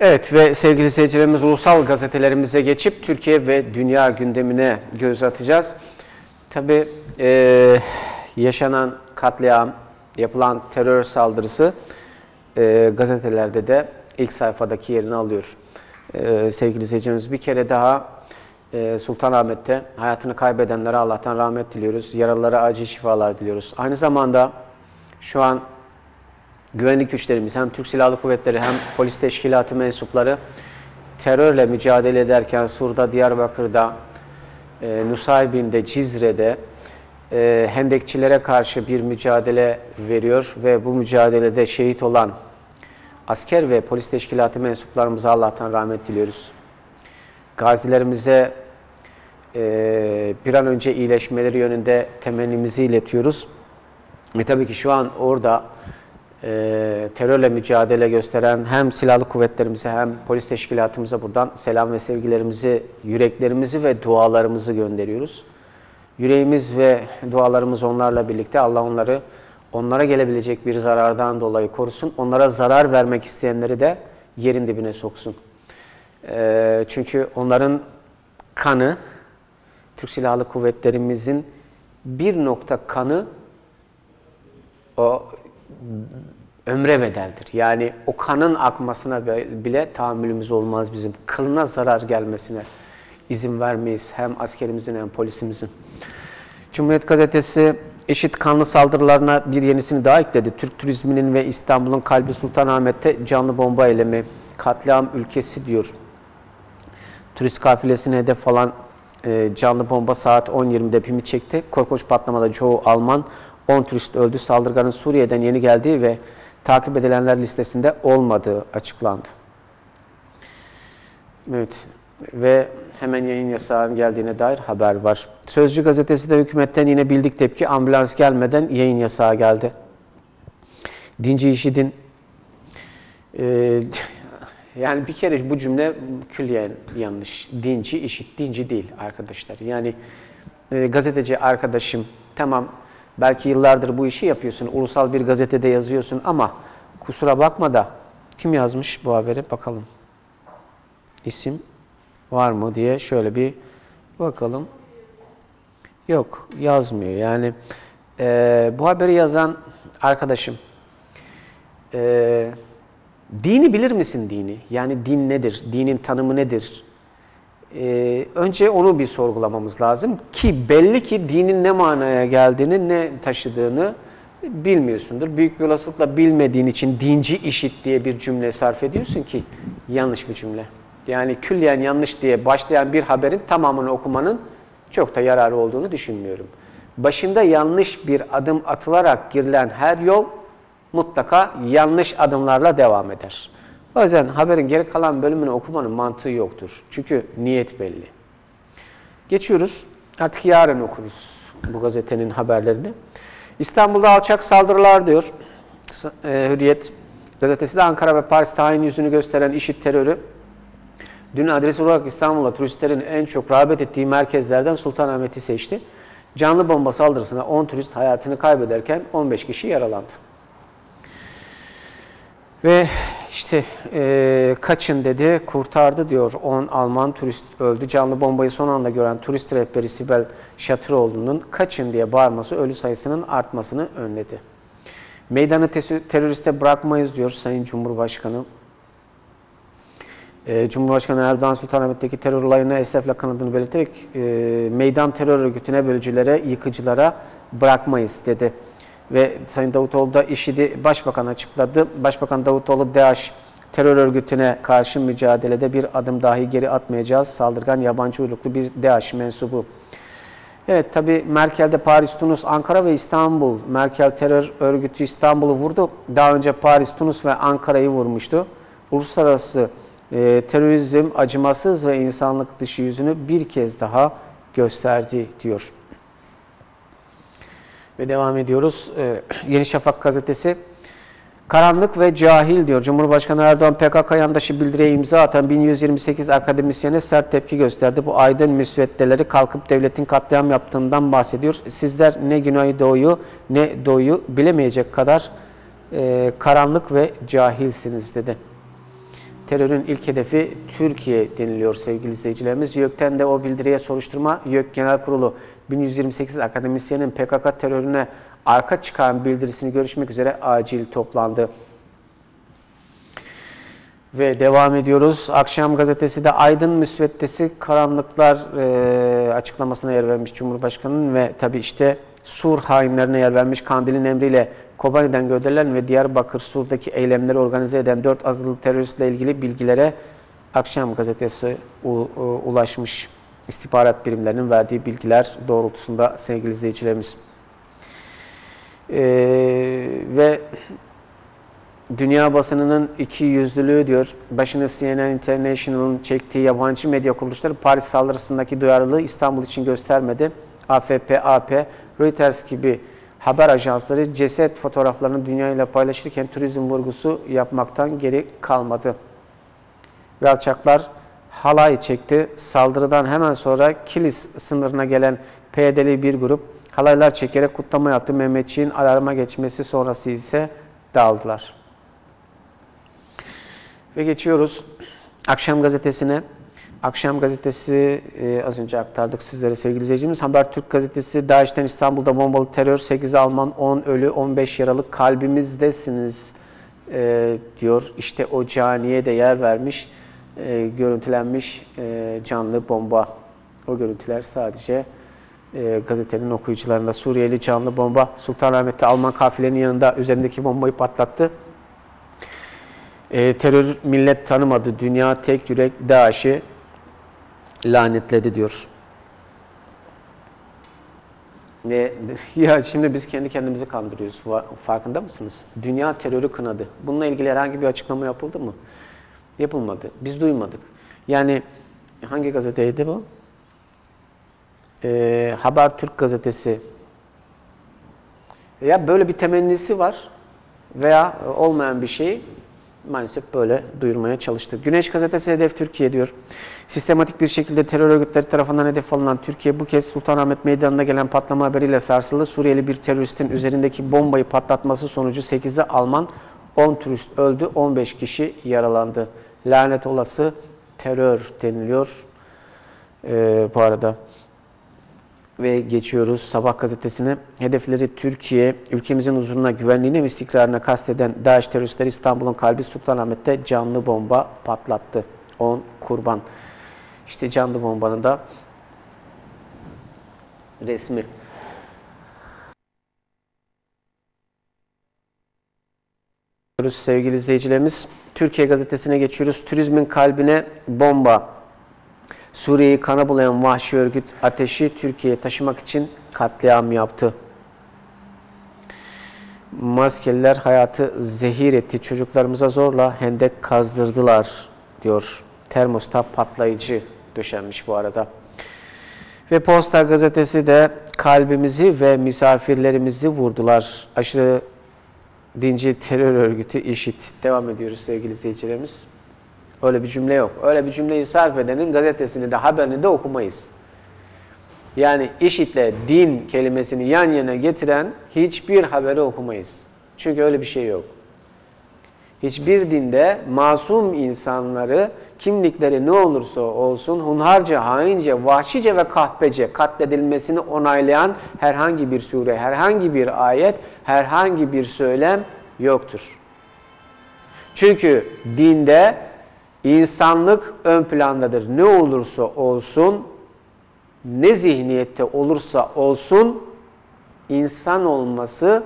Evet ve sevgili seyircilerimiz ulusal gazetelerimize geçip Türkiye ve dünya gündemine göz atacağız. Tabii e, yaşanan katliam, yapılan terör saldırısı e, gazetelerde de ilk sayfadaki yerini alıyor. E, sevgili seyircilerimiz bir kere daha e, Sultanahmet'te hayatını kaybedenlere Allah'tan rahmet diliyoruz. Yaralılara acil şifalar diliyoruz. Aynı zamanda şu an güvenlik güçlerimiz hem Türk Silahlı Kuvvetleri hem polis teşkilatı mensupları terörle mücadele ederken Sur'da, Diyarbakır'da, e, Nusaybin'de, Cizre'de e, hendekçilere karşı bir mücadele veriyor ve bu mücadelede şehit olan asker ve polis teşkilatı mensuplarımıza Allah'tan rahmet diliyoruz. Gazilerimize e, bir an önce iyileşmeleri yönünde temennimizi iletiyoruz. Ve tabii ki şu an orada e, terörle mücadele gösteren hem silahlı kuvvetlerimize hem polis teşkilatımıza buradan selam ve sevgilerimizi, yüreklerimizi ve dualarımızı gönderiyoruz. Yüreğimiz ve dualarımız onlarla birlikte Allah onları onlara gelebilecek bir zarardan dolayı korusun. Onlara zarar vermek isteyenleri de yerin dibine soksun. E, çünkü onların kanı, Türk Silahlı Kuvvetlerimizin bir nokta kanı o ömre bedeldir. Yani o kanın akmasına bile tahammülümüz olmaz bizim. Kılına zarar gelmesine izin vermeyiz hem askerimizin hem polisimizin. Cumhuriyet Gazetesi eşit kanlı saldırılarına bir yenisini daha ekledi. Türk turizminin ve İstanbul'un kalbi Sultanahmet'te canlı bomba eylemi, katliam ülkesi diyor. Turist kafilesine hedef alan e, canlı bomba saat 10.20'de pimi çekti. Korkunç patlamada çoğu Alman, 10 turist öldü. Saldırganın Suriye'den yeni geldiği ve takip edilenler listesinde olmadığı açıklandı. Evet ve hemen yayın yasağının geldiğine dair haber var. Sözcü gazetesi de hükümetten yine bildik tepki ambulans gelmeden yayın yasağı geldi. Dinci işidin e, [LAUGHS] yani bir kere bu cümle külliyen yanlış. Dinci işit, dinci değil arkadaşlar. Yani e, gazeteci arkadaşım tamam belki yıllardır bu işi yapıyorsun. Ulusal bir gazetede yazıyorsun ama kusura bakma da kim yazmış bu haberi bakalım. İsim var mı diye şöyle bir bakalım. Yok yazmıyor. Yani e, bu haberi yazan arkadaşım e, dini bilir misin dini? Yani din nedir? Dinin tanımı nedir? E, önce onu bir sorgulamamız lazım ki belli ki dinin ne manaya geldiğini, ne taşıdığını bilmiyorsundur. Büyük bir olasılıkla bilmediğin için dinci işit diye bir cümle sarf ediyorsun ki yanlış bir cümle yani külliyen yanlış diye başlayan bir haberin tamamını okumanın çok da yararı olduğunu düşünmüyorum. Başında yanlış bir adım atılarak girilen her yol mutlaka yanlış adımlarla devam eder. O yüzden haberin geri kalan bölümünü okumanın mantığı yoktur. Çünkü niyet belli. Geçiyoruz. Artık yarın okuruz bu gazetenin haberlerini. İstanbul'da alçak saldırılar diyor. E, Hürriyet gazetesi de Ankara ve Paris tayin yüzünü gösteren işit terörü Dün adres olarak İstanbul'a turistlerin en çok rağbet ettiği merkezlerden Sultanahmet'i seçti. Canlı bomba saldırısına 10 turist hayatını kaybederken 15 kişi yaralandı. Ve işte e, kaçın dedi, kurtardı diyor. 10 Alman turist öldü. Canlı bombayı son anda gören turist rehberi Sibel Şatıroğlu'nun kaçın diye bağırması ölü sayısının artmasını önledi. Meydanı teröriste bırakmayız diyor Sayın Cumhurbaşkanı. Ee, Cumhurbaşkanı Erdoğan Sultanahmet'teki terör olayına esefle kanadını belirterek e, meydan terör örgütüne, bölücülere, yıkıcılara bırakmayız dedi. Ve Sayın Davutoğlu da IŞİD'i Başbakan açıkladı. Başbakan Davutoğlu DAEŞ terör örgütüne karşı mücadelede bir adım dahi geri atmayacağız. Saldırgan yabancı uyruklu bir DAEŞ mensubu. Evet tabi Merkel'de Paris, Tunus, Ankara ve İstanbul. Merkel terör örgütü İstanbul'u vurdu. Daha önce Paris, Tunus ve Ankara'yı vurmuştu. Uluslararası e, terörizm acımasız ve insanlık dışı yüzünü bir kez daha gösterdi diyor. Ve devam ediyoruz. Ee, Yeni Şafak gazetesi. Karanlık ve cahil diyor. Cumhurbaşkanı Erdoğan PKK yandaşı bildiriye imza atan 1128 akademisyene sert tepki gösterdi. Bu aydın müsveddeleri kalkıp devletin katliam yaptığından bahsediyor. Sizler ne Güneydoğu'yu ne Doğu'yu bilemeyecek kadar e, karanlık ve cahilsiniz dedi. Terörün ilk hedefi Türkiye deniliyor sevgili izleyicilerimiz. YÖK'ten de o bildiriye soruşturma YÖK Genel Kurulu 1128 akademisyenin PKK terörüne arka çıkan bildirisini görüşmek üzere acil toplandı. Ve devam ediyoruz. Akşam gazetesi de Aydın Müsveddesi Karanlıklar e, açıklamasına yer vermiş Cumhurbaşkanı'nın ve tabi işte Sur hainlerine yer vermiş Kandil'in emriyle Kobani'den gönderilen ve Diyarbakır Sur'daki eylemleri organize eden 4 azılı teröristle ilgili bilgilere Akşam gazetesi ulaşmış. İstihbarat birimlerinin verdiği bilgiler doğrultusunda sevgili izleyicilerimiz. Ee, ve dünya basınının iki yüzlülüğü diyor. Başını CNN International'ın çektiği yabancı medya kuruluşları Paris saldırısındaki duyarlılığı İstanbul için göstermedi. AFP, AP, Reuters gibi haber ajansları ceset fotoğraflarını dünyayla paylaşırken turizm vurgusu yapmaktan geri kalmadı. Ve alçaklar halay çekti. Saldırıdan hemen sonra Kilis sınırına gelen PYD'li bir grup halaylar çekerek kutlama yaptı. Mehmetçiğin alarma geçmesi sonrası ise dağıldılar. Ve geçiyoruz Akşam Gazetesi'ne. Akşam Gazetesi e, az önce aktardık sizlere sevgili izleyicimiz. Habertürk Gazetesi DAEŞ'ten İstanbul'da bombalı terör 8 Alman 10 ölü 15 yaralı kalbimizdesiniz e, diyor. İşte o caniye de yer vermiş e, görüntülenmiş e, canlı bomba. O görüntüler sadece e, gazetenin okuyucularında Suriyeli canlı bomba Sultanahmet'te Alman kafilenin yanında üzerindeki bombayı patlattı. E, terör millet tanımadı. Dünya tek yürek DAEŞ'i lanetledi diyor. Ve [LAUGHS] ya şimdi biz kendi kendimizi kandırıyoruz. Farkında mısınız? Dünya terörü kınadı. Bununla ilgili herhangi bir açıklama yapıldı mı? Yapılmadı. Biz duymadık. Yani hangi gazeteydi bu? Ee, Habertürk gazetesi. Ya böyle bir temennisi var veya olmayan bir şeyi maalesef böyle duyurmaya çalıştı. Güneş gazetesi hedef Türkiye diyor. Sistematik bir şekilde terör örgütleri tarafından hedef alınan Türkiye bu kez Sultanahmet Meydanı'nda gelen patlama haberiyle sarsıldı. Suriyeli bir teröristin üzerindeki bombayı patlatması sonucu 8'i Alman, 10 turist öldü, 15 kişi yaralandı. Lanet olası terör deniliyor ee, bu arada. Ve geçiyoruz Sabah gazetesine. Hedefleri Türkiye, ülkemizin huzuruna, güvenliğine ve istikrarına kasteden DAEŞ teröristleri İstanbul'un kalbi Sultanahmet'te canlı bomba patlattı. 10 kurban. İşte canlı bombanın da resmi. Sevgili izleyicilerimiz, Türkiye gazetesine geçiyoruz. Turizmin kalbine bomba. Suriye'yi kana bulayan vahşi örgüt ateşi Türkiye'ye taşımak için katliam yaptı. Maskeliler hayatı zehir etti. Çocuklarımıza zorla hendek kazdırdılar diyor. Termosta patlayıcı döşenmiş bu arada. Ve Posta gazetesi de kalbimizi ve misafirlerimizi vurdular. Aşırı dinci terör örgütü IŞİD. Devam ediyoruz sevgili izleyicilerimiz. Öyle bir cümle yok. Öyle bir cümleyi sarf edenin gazetesini de haberini de okumayız. Yani IŞİD'le din kelimesini yan yana getiren hiçbir haberi okumayız. Çünkü öyle bir şey yok. Hiçbir dinde masum insanları kimlikleri ne olursa olsun hunharca, haince, vahşice ve kahpece katledilmesini onaylayan herhangi bir sure, herhangi bir ayet, herhangi bir söylem yoktur. Çünkü dinde insanlık ön plandadır. Ne olursa olsun, ne zihniyette olursa olsun insan olması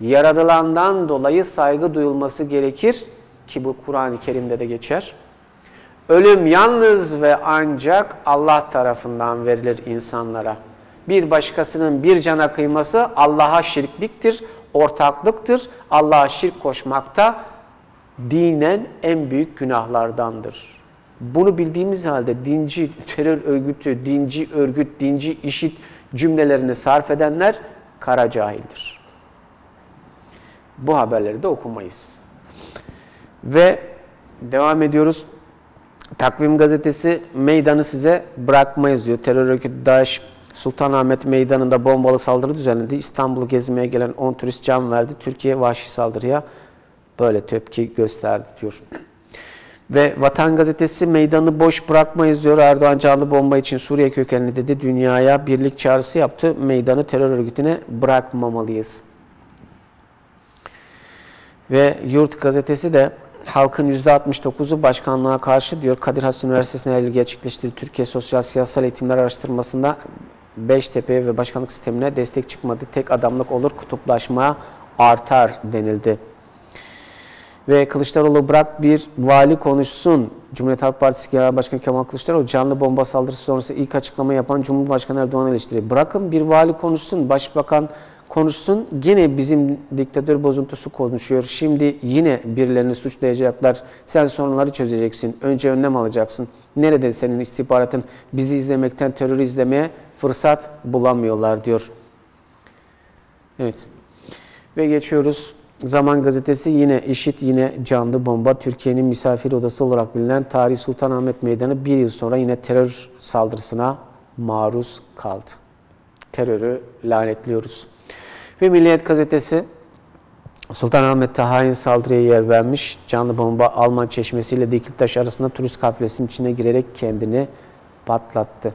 yaratılandan dolayı saygı duyulması gerekir ki bu Kur'an-ı Kerim'de de geçer. Ölüm yalnız ve ancak Allah tarafından verilir insanlara. Bir başkasının bir cana kıyması Allah'a şirkliktir, ortaklıktır. Allah'a şirk koşmakta dinen en büyük günahlardandır. Bunu bildiğimiz halde dinci terör örgütü, dinci örgüt, dinci işit cümlelerini sarf edenler kara cahildir. Bu haberleri de okumayız. Ve devam ediyoruz. Takvim gazetesi meydanı size bırakmayız diyor. Terör örgütü DAEŞ Sultanahmet Meydanı'nda bombalı saldırı düzenledi. İstanbul'u gezmeye gelen 10 turist can verdi. Türkiye vahşi saldırıya böyle tepki gösterdi diyor. Ve Vatan Gazetesi meydanı boş bırakmayız diyor. Erdoğan canlı bomba için Suriye kökenli dedi. Dünyaya birlik çağrısı yaptı. Meydanı terör örgütüne bırakmamalıyız. Ve Yurt Gazetesi de halkın %69'u başkanlığa karşı diyor. Kadir Has Üniversitesi'ne ilgi gerçekleştirdiği Türkiye Sosyal Siyasal Eğitimler Araştırması'nda Beştepe ve başkanlık sistemine destek çıkmadı. Tek adamlık olur, kutuplaşma artar denildi. Ve Kılıçdaroğlu bırak bir vali konuşsun. Cumhuriyet Halk Partisi Genel Başkanı Kemal Kılıçdaroğlu canlı bomba saldırısı sonrası ilk açıklama yapan Cumhurbaşkanı Erdoğan'ı eleştiriyor. Bırakın bir vali konuşsun, başbakan konuşsun. Yine bizim diktatör bozuntusu konuşuyor. Şimdi yine birilerini suçlayacaklar. Sen sorunları çözeceksin. Önce önlem alacaksın. Nerede senin istihbaratın? Bizi izlemekten terör izlemeye fırsat bulamıyorlar diyor. Evet. Ve geçiyoruz. Zaman Gazetesi yine işit yine canlı bomba. Türkiye'nin misafir odası olarak bilinen Tarih Sultanahmet Meydanı bir yıl sonra yine terör saldırısına maruz kaldı. Terörü lanetliyoruz. Ve Milliyet Gazetesi Sultanahmet'te hain saldırıya yer vermiş. Canlı bomba Alman Çeşmesi ile Dikiltaş arasında turist kafilesinin içine girerek kendini patlattı.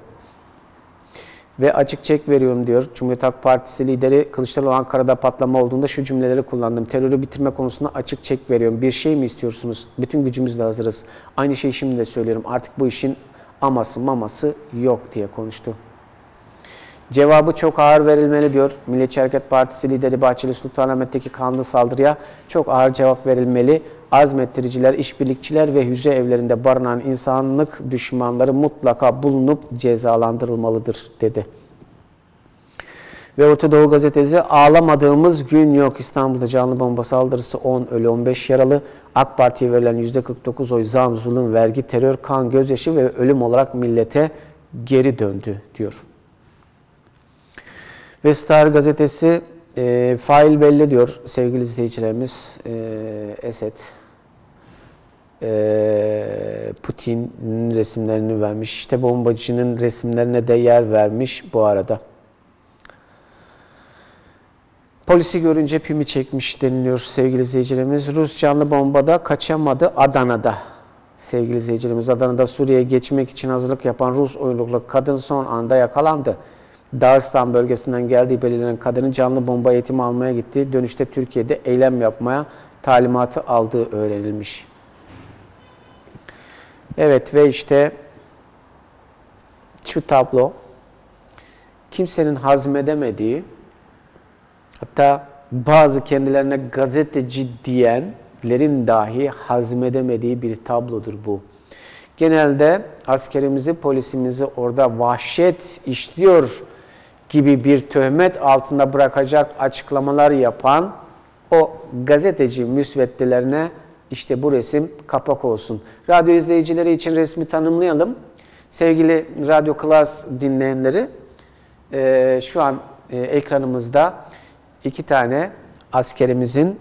Ve açık çek veriyorum diyor. Cumhuriyet Halk Partisi lideri Kılıçdaroğlu Ankara'da patlama olduğunda şu cümleleri kullandım. Terörü bitirme konusunda açık çek veriyorum. Bir şey mi istiyorsunuz? Bütün gücümüzle hazırız. Aynı şeyi şimdi de söylüyorum. Artık bu işin aması maması yok diye konuştu. Cevabı çok ağır verilmeli diyor. Milliyetçi Hareket Partisi lideri Bahçeli Sultanahmet'teki kanlı saldırıya çok ağır cevap verilmeli. Azmettiriciler, işbirlikçiler ve hücre evlerinde barınan insanlık düşmanları mutlaka bulunup cezalandırılmalıdır dedi. Ve Orta Doğu Gazetesi ağlamadığımız gün yok. İstanbul'da canlı bomba saldırısı 10 ölü 15 yaralı. AK Parti'ye verilen %49 oy zam, zulüm, vergi, terör, kan, gözyaşı ve ölüm olarak millete geri döndü diyor. Ve Star gazetesi e, fail belli diyor sevgili izleyicilerimiz. E, Esed e, Putin'in resimlerini vermiş. İşte bombacının resimlerine de yer vermiş bu arada. Polisi görünce pimi çekmiş deniliyor sevgili izleyicilerimiz. Rus canlı bombada kaçamadı Adana'da. Sevgili izleyicilerimiz Adana'da Suriye'ye geçmek için hazırlık yapan Rus uyruklu kadın son anda yakalandı. Dağıstan bölgesinden geldiği belirlenen kadının canlı bomba eğitimi almaya gitti. Dönüşte Türkiye'de eylem yapmaya talimatı aldığı öğrenilmiş. Evet ve işte şu tablo kimsenin hazmedemediği hatta bazı kendilerine gazeteci diyenlerin dahi hazmedemediği bir tablodur bu. Genelde askerimizi, polisimizi orada vahşet işliyor gibi bir töhmet altında bırakacak açıklamalar yapan o gazeteci müsveddelerine işte bu resim kapak olsun. Radyo izleyicileri için resmi tanımlayalım. Sevgili Radyo Klas dinleyenleri, e, şu an e, ekranımızda iki tane askerimizin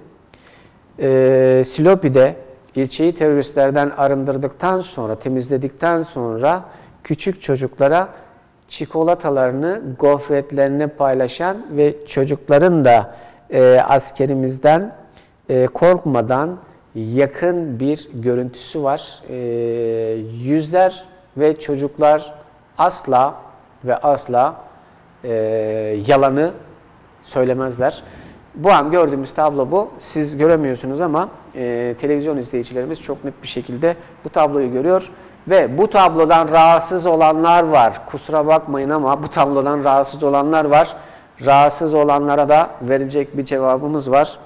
e, Silopi'de ilçeyi teröristlerden arındırdıktan sonra, temizledikten sonra küçük çocuklara çikolatalarını, gofretlerini paylaşan ve çocukların da e, askerimizden e, korkmadan yakın bir görüntüsü var. E, yüzler ve çocuklar asla ve asla e, yalanı söylemezler. Bu an gördüğümüz tablo bu. Siz göremiyorsunuz ama e, televizyon izleyicilerimiz çok net bir şekilde bu tabloyu görüyor. Ve bu tablodan rahatsız olanlar var. Kusura bakmayın ama bu tablodan rahatsız olanlar var. Rahatsız olanlara da verilecek bir cevabımız var.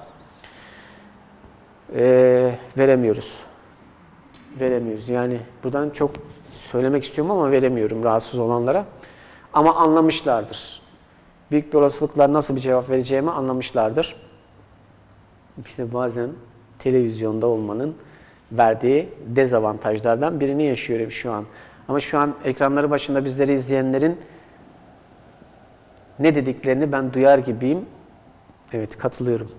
E, veremiyoruz. Veremiyoruz. Yani buradan çok söylemek istiyorum ama veremiyorum rahatsız olanlara. Ama anlamışlardır büyük bir olasılıkla nasıl bir cevap vereceğimi anlamışlardır. İşte bazen televizyonda olmanın verdiği dezavantajlardan birini yaşıyorum şu an. Ama şu an ekranları başında bizleri izleyenlerin ne dediklerini ben duyar gibiyim. Evet katılıyorum.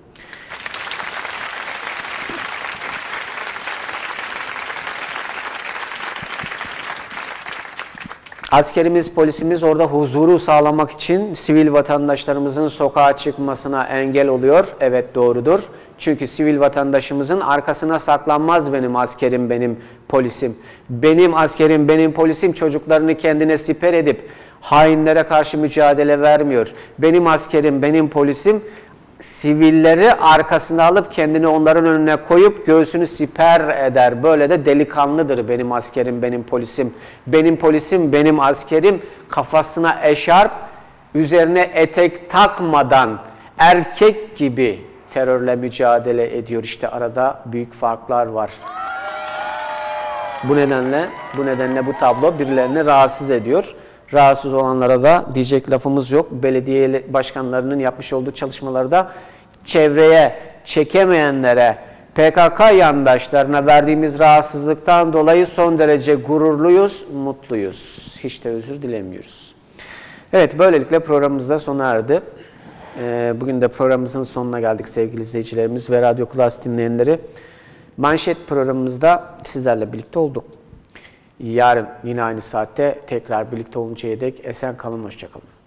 Askerimiz, polisimiz orada huzuru sağlamak için sivil vatandaşlarımızın sokağa çıkmasına engel oluyor. Evet doğrudur. Çünkü sivil vatandaşımızın arkasına saklanmaz benim askerim, benim polisim. Benim askerim, benim polisim çocuklarını kendine siper edip hainlere karşı mücadele vermiyor. Benim askerim, benim polisim sivilleri arkasına alıp kendini onların önüne koyup göğsünü siper eder. Böyle de delikanlıdır benim askerim, benim polisim. Benim polisim, benim askerim kafasına eşarp, üzerine etek takmadan erkek gibi terörle mücadele ediyor. İşte arada büyük farklar var. Bu nedenle bu nedenle bu tablo birilerini rahatsız ediyor. Rahatsız olanlara da diyecek lafımız yok. Belediye başkanlarının yapmış olduğu çalışmalarda çevreye çekemeyenlere, PKK yandaşlarına verdiğimiz rahatsızlıktan dolayı son derece gururluyuz, mutluyuz. Hiç de özür dilemiyoruz. Evet, böylelikle programımız da sona erdi. Ee, bugün de programımızın sonuna geldik sevgili izleyicilerimiz ve Radyo Klas dinleyenleri. Manşet programımızda sizlerle birlikte olduk. Yarın yine aynı saatte tekrar birlikte oluncaya dek esen kalın, hoşçakalın.